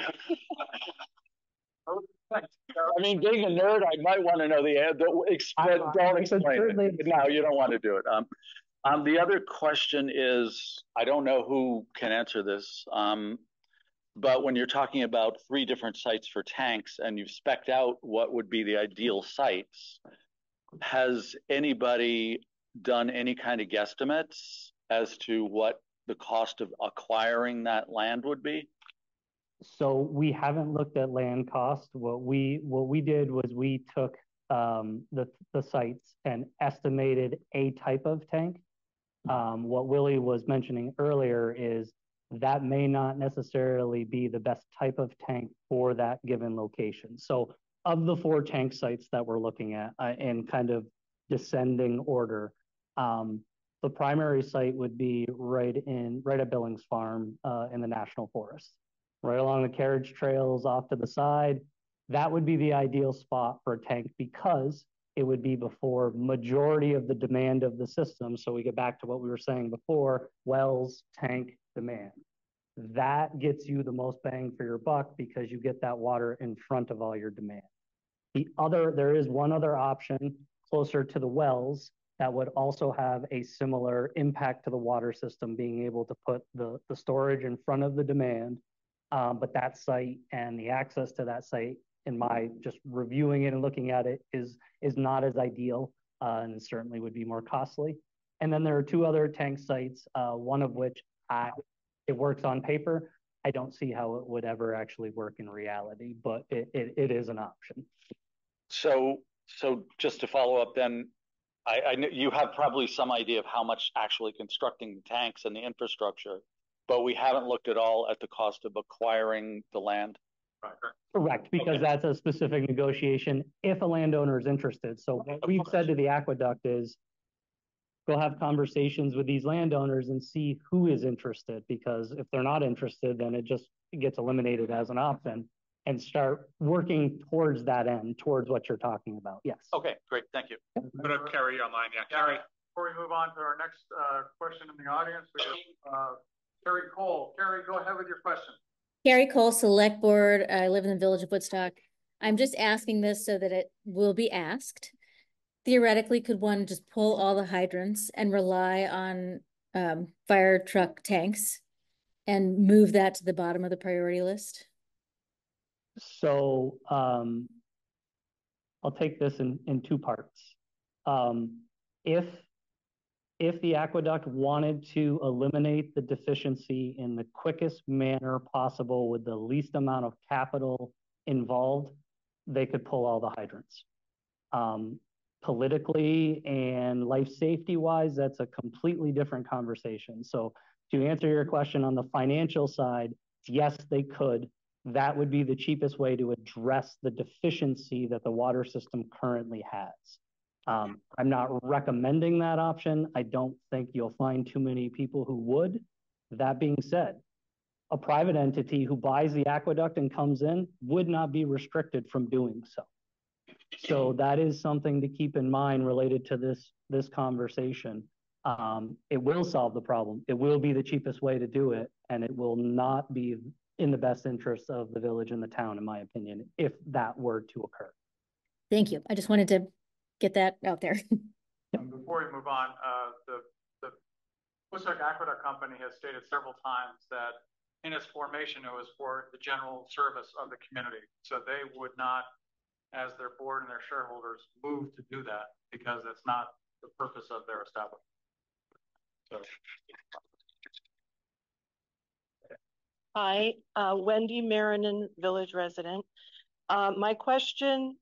I mean, being a nerd, I might want to know the answer. Explain, don't explain it. No, you don't want to do it. Um, um, the other question is, I don't know who can answer this. Um, but when you're talking about three different sites for tanks and you've specked out what would be the ideal sites, has anybody done any kind of guesstimates as to what the cost of acquiring that land would be? So we haven't looked at land cost. What we what we did was we took um, the the sites and estimated a type of tank. Um, what Willie was mentioning earlier is that may not necessarily be the best type of tank for that given location. So of the four tank sites that we're looking at uh, in kind of descending order, um, the primary site would be right in right at Billings Farm uh, in the National Forest, right along the carriage trails off to the side. That would be the ideal spot for a tank because it would be before majority of the demand of the system. So we get back to what we were saying before, wells, tank, demand. That gets you the most bang for your buck because you get that water in front of all your demand. The other, there is one other option closer to the wells that would also have a similar impact to the water system, being able to put the, the storage in front of the demand. Um, but that site and the access to that site, in my just reviewing it and looking at it, is is not as ideal uh, and certainly would be more costly. And then there are two other tank sites, uh, one of which I it works on paper. I don't see how it would ever actually work in reality, but it, it, it is an option. So, so just to follow up then, I, I you have probably some idea of how much actually constructing the tanks and the infrastructure, but we haven't looked at all at the cost of acquiring the land. Correct, because okay. that's a specific negotiation if a landowner is interested. So what we've said to the aqueduct is we'll have conversations with these landowners and see who is interested because if they're not interested then it just gets eliminated as an option and start working towards that end towards what you're talking about yes okay great thank you i'm going to Carrie online yeah Carrie before we move on to our next uh, question in the audience we have uh, Carrie Cole. Carrie, go ahead with your question. Carrie Cole, Select Board. I live in the Village of Woodstock. I'm just asking this so that it will be asked. Theoretically, could one just pull all the hydrants and rely on um, fire truck tanks and move that to the bottom of the priority list? So um, I'll take this in, in two parts. Um, if if the aqueduct wanted to eliminate the deficiency in the quickest manner possible with the least amount of capital involved, they could pull all the hydrants. Um, politically and life safety wise, that's a completely different conversation. So to answer your question on the financial side, yes, they could. That would be the cheapest way to address the deficiency that the water system currently has. Um, I'm not recommending that option. I don't think you'll find too many people who would. That being said, a private entity who buys the aqueduct and comes in would not be restricted from doing so. So that is something to keep in mind related to this, this conversation. Um, it will solve the problem. It will be the cheapest way to do it, and it will not be in the best interest of the village and the town, in my opinion, if that were to occur. Thank you. I just wanted to get that out there. Um, before we move on, uh, the, the Woodstock Aqueduct Company has stated several times that in its formation, it was for the general service of the community. So they would not, as their board and their shareholders, move to do that because that's not the purpose of their establishment. So. Hi, uh, Wendy Marinan, village resident. Uh, my question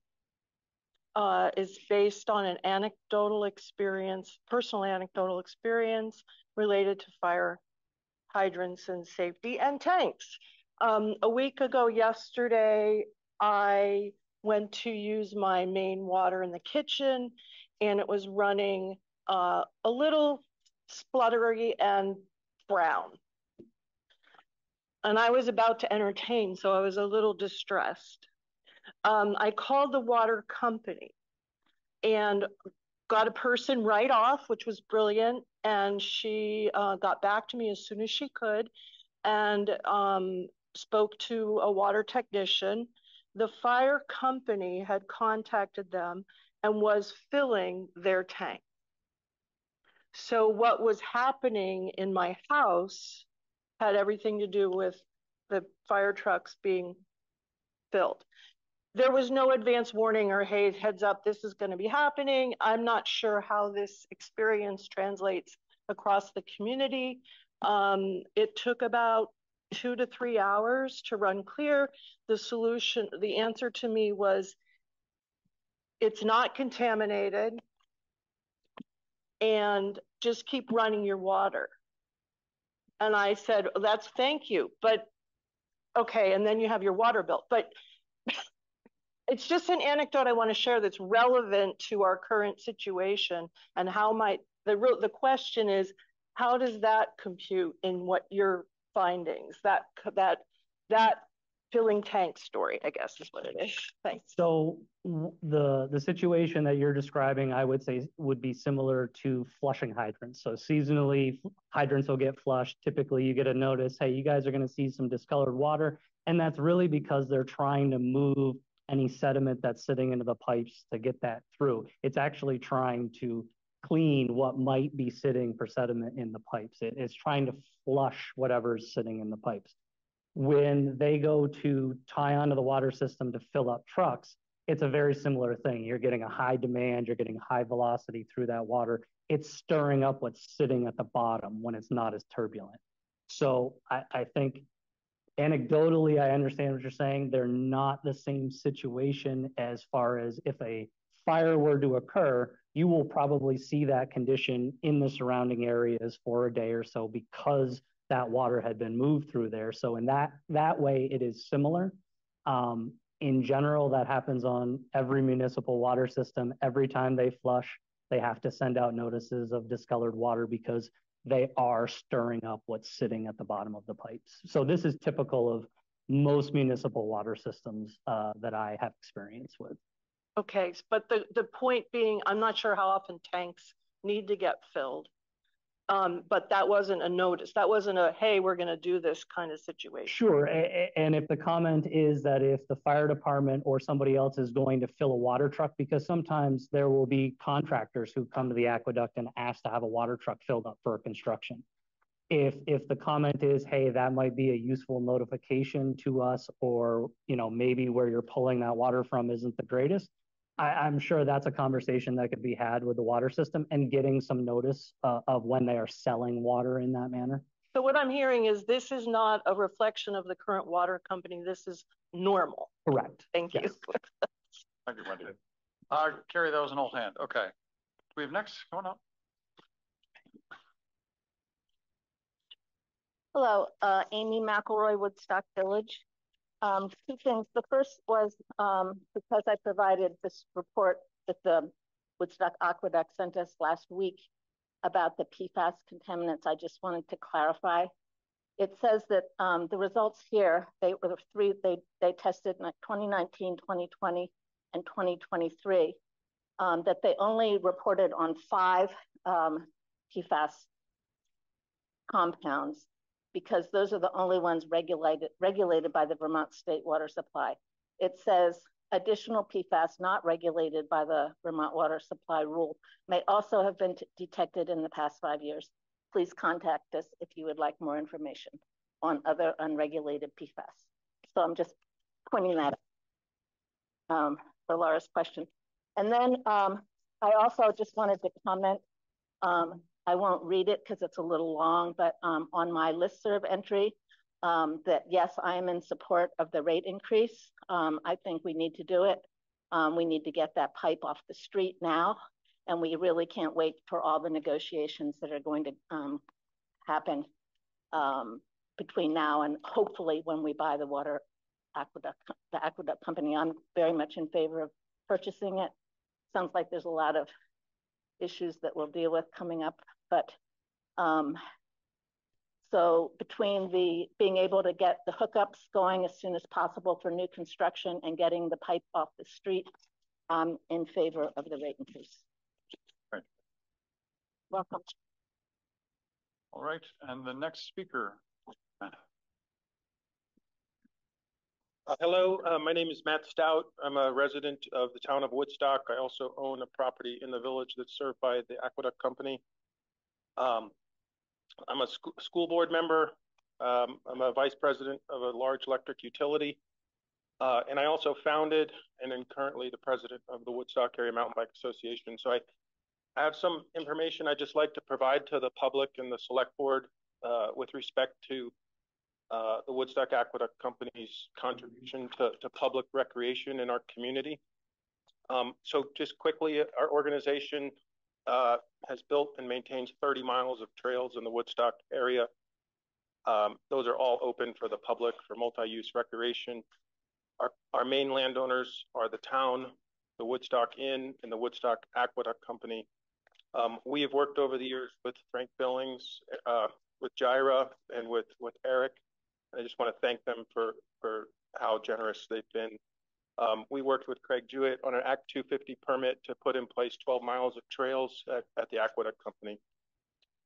uh, is based on an anecdotal experience, personal anecdotal experience related to fire hydrants and safety and tanks. Um, a week ago yesterday, I went to use my main water in the kitchen and it was running uh, a little spluttery and brown. And I was about to entertain, so I was a little distressed. Um, I called the water company and got a person right off, which was brilliant. And she uh, got back to me as soon as she could and um, spoke to a water technician. The fire company had contacted them and was filling their tank. So, what was happening in my house had everything to do with the fire trucks being filled there was no advance warning or hey heads up this is going to be happening. I'm not sure how this experience translates across the community. Um, it took about two to three hours to run clear. The solution the answer to me was it's not contaminated and just keep running your water. And i said that's thank you but okay and then you have your water bill. But it's just an anecdote I want to share that's relevant to our current situation and how might the real the question is how does that compute in what your findings that that that filling tank story I guess is what it is. Thanks. So the the situation that you're describing I would say would be similar to flushing hydrants. So seasonally hydrants will get flushed. Typically you get a notice, hey, you guys are going to see some discolored water and that's really because they're trying to move any sediment that's sitting into the pipes to get that through. It's actually trying to clean what might be sitting for sediment in the pipes. It, it's trying to flush whatever's sitting in the pipes. When they go to tie onto the water system to fill up trucks, it's a very similar thing. You're getting a high demand, you're getting high velocity through that water. It's stirring up what's sitting at the bottom when it's not as turbulent. So I, I think anecdotally, I understand what you're saying. They're not the same situation as far as if a fire were to occur, you will probably see that condition in the surrounding areas for a day or so because that water had been moved through there. So in that that way, it is similar. Um, in general, that happens on every municipal water system. Every time they flush, they have to send out notices of discolored water because they are stirring up what's sitting at the bottom of the pipes. So this is typical of most municipal water systems uh, that I have experience with. Okay, but the, the point being, I'm not sure how often tanks need to get filled. Um, but that wasn't a notice. That wasn't a, hey, we're gonna do this kind of situation. Sure, and if the comment is that if the fire department or somebody else is going to fill a water truck, because sometimes there will be contractors who come to the aqueduct and ask to have a water truck filled up for construction. If, if the comment is, hey, that might be a useful notification to us, or, you know, maybe where you're pulling that water from isn't the greatest, I, I'm sure that's a conversation that could be had with the water system and getting some notice uh, of when they are selling water in that manner. So what I'm hearing is this is not a reflection of the current water company. This is normal. Correct. Thank you. Thank you, Wendy. Uh, Carrie, that was an old hand. Okay. We have next, come on up. Hello, uh, Amy McElroy, Woodstock Village. Um, two things. The first was um, because I provided this report that the Woodstock Aqueduct sent us last week about the PFAS contaminants. I just wanted to clarify. It says that um, the results here, they were the three, they, they tested in 2019, 2020, and 2023, um, that they only reported on five um, PFAS compounds because those are the only ones regulated, regulated by the Vermont State Water Supply. It says additional PFAS not regulated by the Vermont Water Supply rule may also have been detected in the past five years. Please contact us if you would like more information on other unregulated PFAS. So I'm just pointing that out um, for Laura's question. And then um, I also just wanted to comment um, I won't read it because it's a little long, but um, on my listserv entry, um, that yes, I am in support of the rate increase. Um, I think we need to do it. Um, we need to get that pipe off the street now, and we really can't wait for all the negotiations that are going to um, happen um, between now and hopefully when we buy the water aqueduct, the aqueduct company. I'm very much in favor of purchasing it. Sounds like there's a lot of issues that we'll deal with coming up but um, so between the being able to get the hookups going as soon as possible for new construction and getting the pipe off the street, I'm in favor of the rate increase. Right. Welcome. All right, and the next speaker. Uh, hello, uh, my name is Matt Stout. I'm a resident of the town of Woodstock. I also own a property in the village that's served by the Aqueduct Company. Um, I'm a sc school board member. Um, I'm a vice president of a large electric utility. Uh, and I also founded and am currently the president of the Woodstock Area Mountain Bike Association. So I have some information I'd just like to provide to the public and the select board uh, with respect to uh, the Woodstock Aqueduct Company's contribution to, to public recreation in our community. Um, so just quickly, our organization has built and maintains 30 miles of trails in the Woodstock area. Um, those are all open for the public for multi-use recreation. Our, our main landowners are the town, the Woodstock Inn, and the Woodstock Aqueduct Company. Um, we have worked over the years with Frank Billings, uh, with Gyra, and with, with Eric. And I just want to thank them for, for how generous they've been we worked with Craig Jewett on an Act 250 permit to put in place 12 miles of trails at, the Aqueduct Company.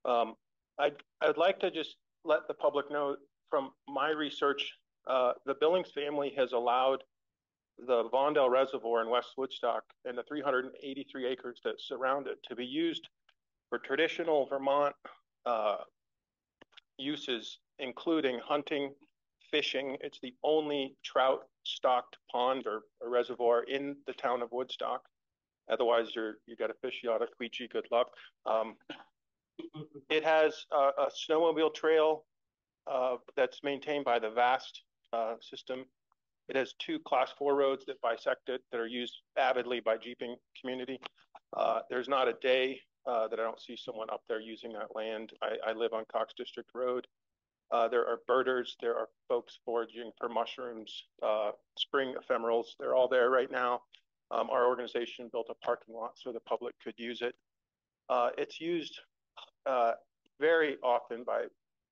Um, I'd, I'd like to just let the public know from my research, uh, the Billings family has allowed the Vondell Reservoir in West Woodstock and the 383 acres that surround it to be used for traditional Vermont uh, uses, including hunting, fishing. It's the only trout stocked pond or, a reservoir in the town of Woodstock. Otherwise, you're you got a fish yacht, a Quechee, good luck. Um, it has a, a snowmobile trail uh, that's maintained by the VAST uh, system. It has two class four roads that bisect it that are used avidly by jeeping community. Uh, there's not a day uh, that I don't see someone up there using that land. I, I live on Cox District Road. Uh, there are birders, there are folks foraging for mushrooms, uh, spring ephemerals. They're all there right now. Um, our organization built a parking lot so the public could use it. Uh, it's used very often by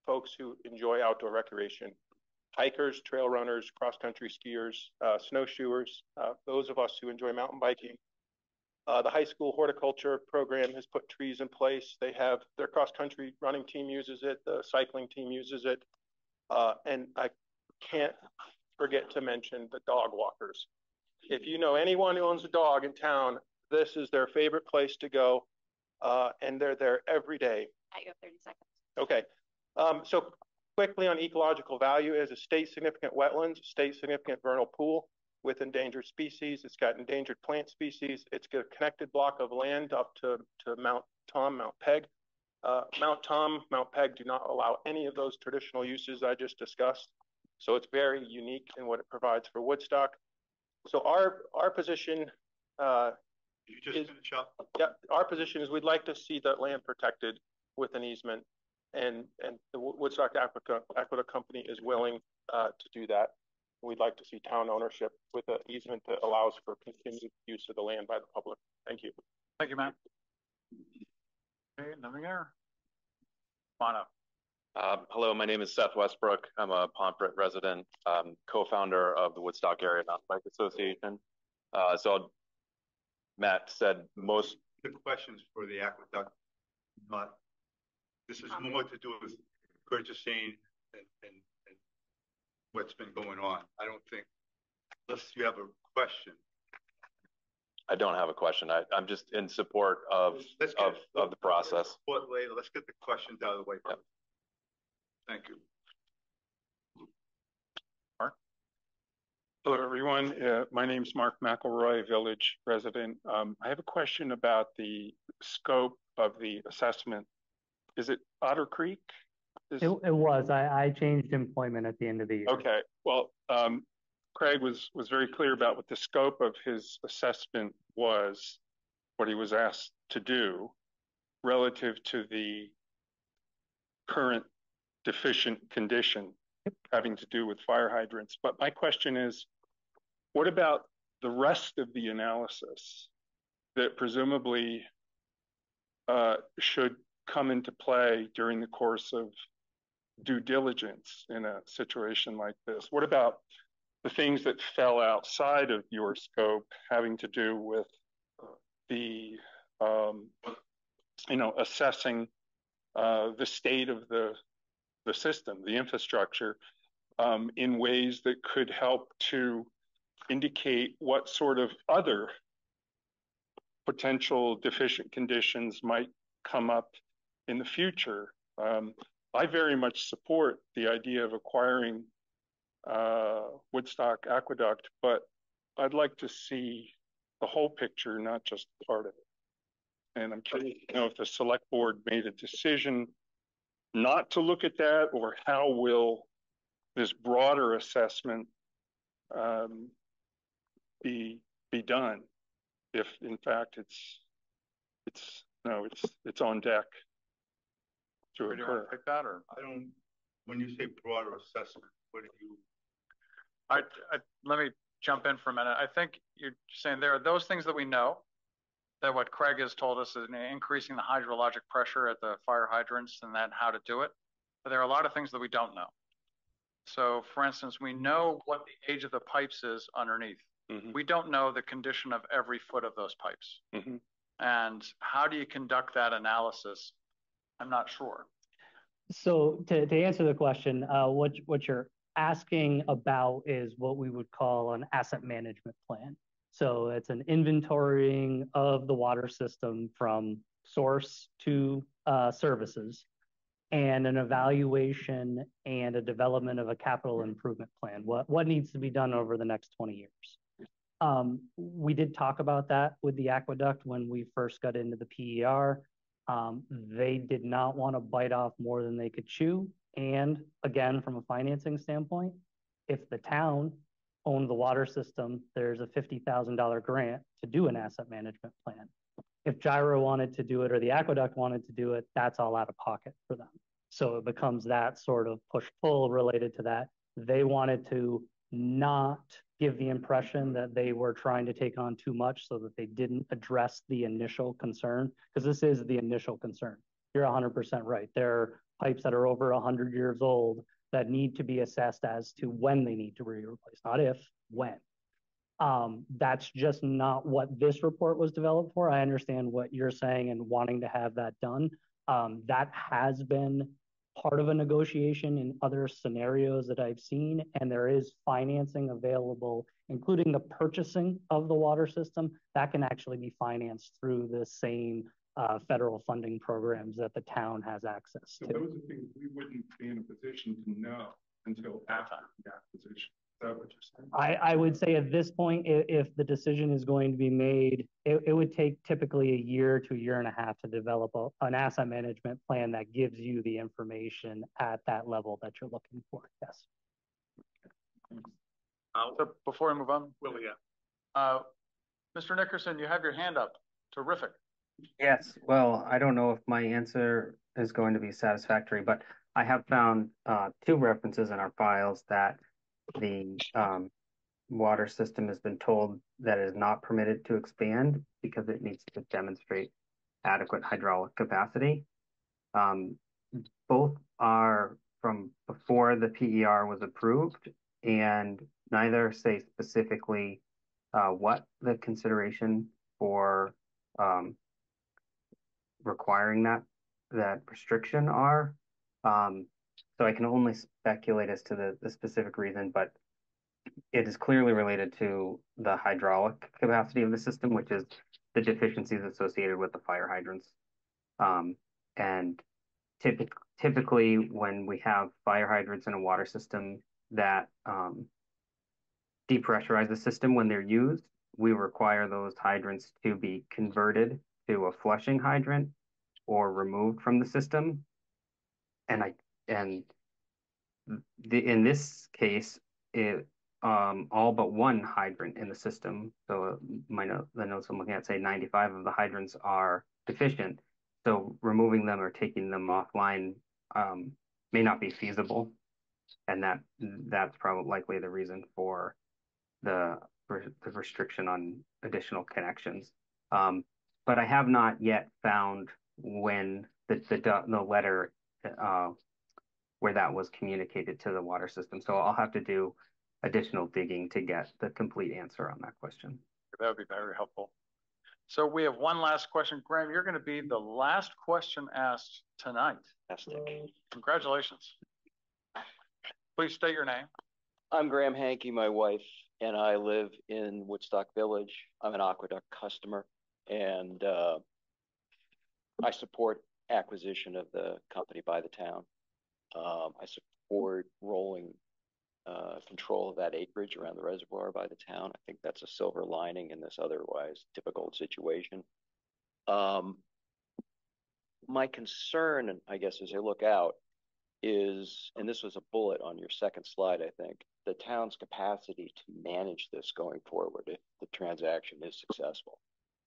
folks who enjoy outdoor recreation. Hikers, trail runners, cross-country skiers, uh, snowshoers, uh, those of us who enjoy mountain biking. Uh, the high school horticulture program has put trees in place. They have their cross-country running team uses it. The cycling team uses it. Uh, and I can't forget to mention the dog walkers. If you know anyone who owns a dog in town, this is their favorite place to go. Uh, and they're there every day. I have 30 seconds. Okay. Um, so quickly on ecological value is a state significant wetlands, state significant vernal pool with endangered species. It's got endangered plant species. It's got a connected block of land up to, to Mount Tom, Mount Peg. Uh, Mount Tom, Mount Peg do not allow any of those traditional uses I just discussed. So it's very unique in what it provides for Woodstock. So our our position uh, you just is, finish up. Yeah, our position is we'd like to see that land protected with an easement, and and the Woodstock Aqueduct Company is willing uh, to do that. We'd like to see town ownership with an easement that allows for continued use of the land by the public. Thank you. Thank you, Matt. Okay, nothing there. Come on up. Um, hello, my name is Seth Westbrook. I'm a Pomfret resident, um, co-founder of the Woodstock Area Mountain Bike Association. Uh, so Matt said most. The questions for the aqueduct, not, this is more to do with purchasing and, and, and what's been going on. I don't think, unless you have a question. I don't have a question. I, I'm just in support of, Let's of, get, of the process. Later. Let's get the questions out of the way. Yep. Thank you. Mark? Hello, everyone. Uh, my name is Mark McElroy, village resident. Um, I have a question about the scope of the assessment. Is it Otter Creek? It, it, was. I, I, changed employment at the end of the year. Okay. Well, um, Craig was was very clear about what the scope of his assessment was, what he was asked to do relative to the current deficient condition having to do with fire hydrants. But my question is, what about the rest of the analysis that presumably uh, should come into play during the course of due diligence in a situation like this? What about the things that fell outside of your scope having to do with the, um, you know, assessing uh, the state of the the system, the infrastructure, um, in ways that could help to indicate what sort of other potential deficient conditions might come up in the future. Um, I very much support the idea of acquiring uh, Woodstock Aqueduct, but I'd like to see the whole picture, not just part of it. And I'm curious to know if the select board made a decision not to look at that, or how will this broader assessment um, be be done if in fact it's it's no it's it's on deck to occur. Do you want to pick that or I don't when you say broader assessment what do you I, I let me jump in for a minute I think you're saying there are those things that we know that what Craig has told us is increasing the hydrologic pressure at the fire hydrants and then how to do it. But there are a lot of things that we don't know. So for instance, we know what the age of the pipes is underneath. Mm-hmm. We don't know the condition of every foot of those pipes. Mm-hmm. And how do you conduct that analysis? I'm not sure. So to, to answer the question, uh, what, what you're asking about is what we would call an asset management plan. So it's an inventorying of the water system from source to uh, services and an evaluation and a development of a capital improvement plan. What, what needs to be done over the next 20 years? Um, we did talk about that with the aqueduct when we first got into the PER. Um, they did not want to bite off more than they could chew. And again, from a financing standpoint, if the town own the water system, there's a $50,000 grant to do an asset management plan. If Gyro wanted to do it or the aqueduct wanted to do it, that's all out of pocket for them. So it becomes that sort of push pull related to that. They wanted to not give the impression that they were trying to take on too much so that they didn't address the initial concern, because this is the initial concern. You're 100% right. There are pipes that are over 100 years old that need to be assessed as to when they need to be replaced, not if, when. Um, that's just not what this report was developed for. I understand what you're saying and wanting to have that done. Um, that has been part of a negotiation in other scenarios that I've seen, and there is financing available, including the purchasing of the water system. That can actually be financed through the same uh, federal funding programs that the town has access So to. those are things we wouldn't be in a position to know until after the acquisition. Is that what you're saying? I, I would say at this point, if, if the decision is going to be made, it, it would take typically a year to a year and a half to develop a, an asset management plan that gives you the information at that level that you're looking for. Yes. Uh, so before I move on, Willie, yeah. uh, Mr. Nickerson, you have your hand up. Terrific. Yes, well, I don't know if my answer is going to be satisfactory, but I have found uh, two references in our files that the um, water system has been told that it is not permitted to expand because it needs to demonstrate adequate hydraulic capacity. Um, both are from before the PER was approved, and neither say specifically uh, what the consideration for um, requiring that that restriction are. Um, so I can only speculate as to the, the specific reason, but it is clearly related to the hydraulic capacity of the system, which is the deficiencies associated with the fire hydrants. Um, and typic typically when we have fire hydrants in a water system that um, depressurize the system when they're used, we require those hydrants to be converted to a flushing hydrant or removed from the system. And I and the in this case, it um, all but one hydrant in the system. So my note, the notes I'm looking at say 95 of the hydrants are deficient. So removing them or taking them offline um, may not be feasible, and that that's probably likely the reason for the the restriction on additional connections. Um, but I have not yet found when the the, the letter uh, where that was communicated to the water system. So I'll have to do additional digging to get the complete answer on that question. That would be very helpful. So we have one last question. Graham, you're going to be the last question asked tonight. Fantastic. Congratulations. Please state your name. I'm Graham Hankey, my wife, and I live in Woodstock Village. I'm an Aqueduct customer, and uh, I support acquisition of the company by the town. Um, I support rolling uh, control of that acreage around the reservoir by the town. I think that's a silver lining in this otherwise difficult situation. Um, my concern, I guess, as I look out, is, and this was a bullet on your second slide, I think, the town's capacity to manage this going forward if the transaction is successful.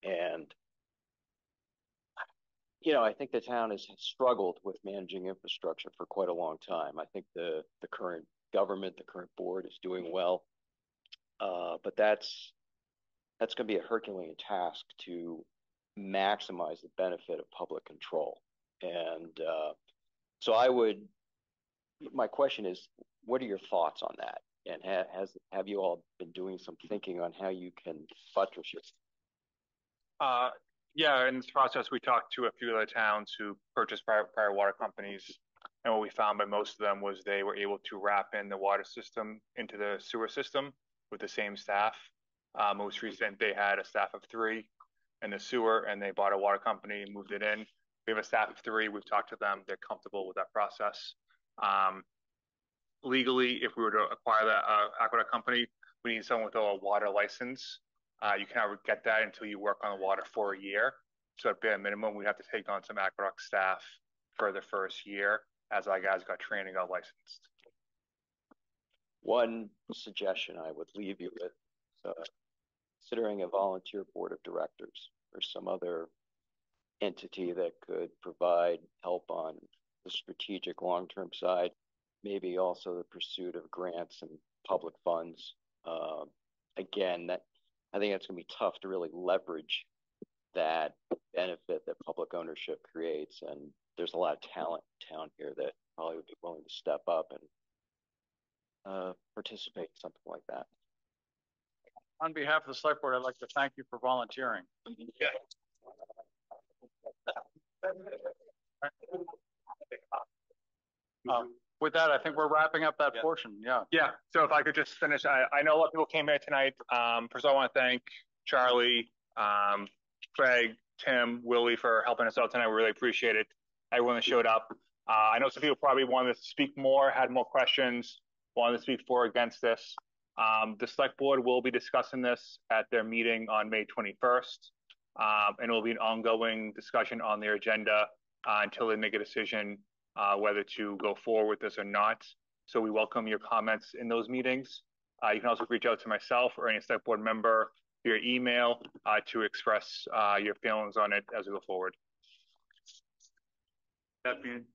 And you know, I think the town has struggled with managing infrastructure for quite a long time. I think the the current government, the current board is doing well, uh, but that's that's going to be a Herculean task to maximize the benefit of public control. And uh, so, I would. My question is, what are your thoughts on that? And ha has have you all been doing some thinking on how you can buttress your uh, yeah, in this process, we talked to a few other towns who purchased prior, prior water companies. And what we found by most of them was they were able to wrap in the water system into the sewer system with the same staff. Uh, most recent, they had a staff of three in the sewer and they bought a water company and moved it in. We have a staff of three. We've talked to them. They're comfortable with that process. Um, legally, if we were to acquire that uh, aqueduct company, we need someone with a water license uh, you can never get that until you work on the water for a year. So at bare minimum, we have to take on some aqueduct staff for the first year as our guys got training, got licensed. One suggestion I would leave you with, uh, considering a volunteer board of directors or some other entity that could provide help on the strategic long-term side, maybe also the pursuit of grants and public funds. Uh, again, that I think it's going to be tough to really leverage that benefit that public ownership creates. And there's a lot of talent in town here that probably would be willing to step up and uh, participate in something like that. on behalf of the select board, I'd like to thank you for volunteering. Um, with that, I think we're wrapping up that portion, yeah. Yeah, so if I could just finish, I, I know a lot of people came here tonight. Um, first I want to thank Charlie, um, Craig, Tim, Willie for helping us out tonight. We really appreciate it. Everyone that showed up. Uh, I know some people probably wanted to speak more, had more questions, wanted to speak for or against this. Um, the select board will be discussing this at their meeting on May 21st. Um, and it will be an ongoing discussion on their agenda uh, until they make a decision whether to go forward with this or not. So we welcome your comments in those meetings. Uh, you can also reach out to myself or any select board member via email uh, to express uh, your feelings on it as we go forward. That being,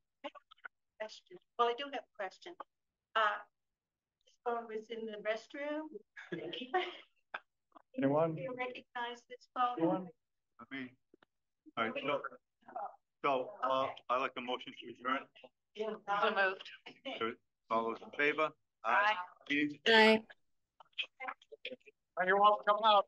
Question. Well, I do have a question. Uh, this phone was in the restroom. Anyone? Do you recognize this phone? Anyone? I mean, all right, so, so, uh, I like the motion to adjourn. So moved. So, All those in favor? Aye. Meeting- Aye. You're welcome to come out.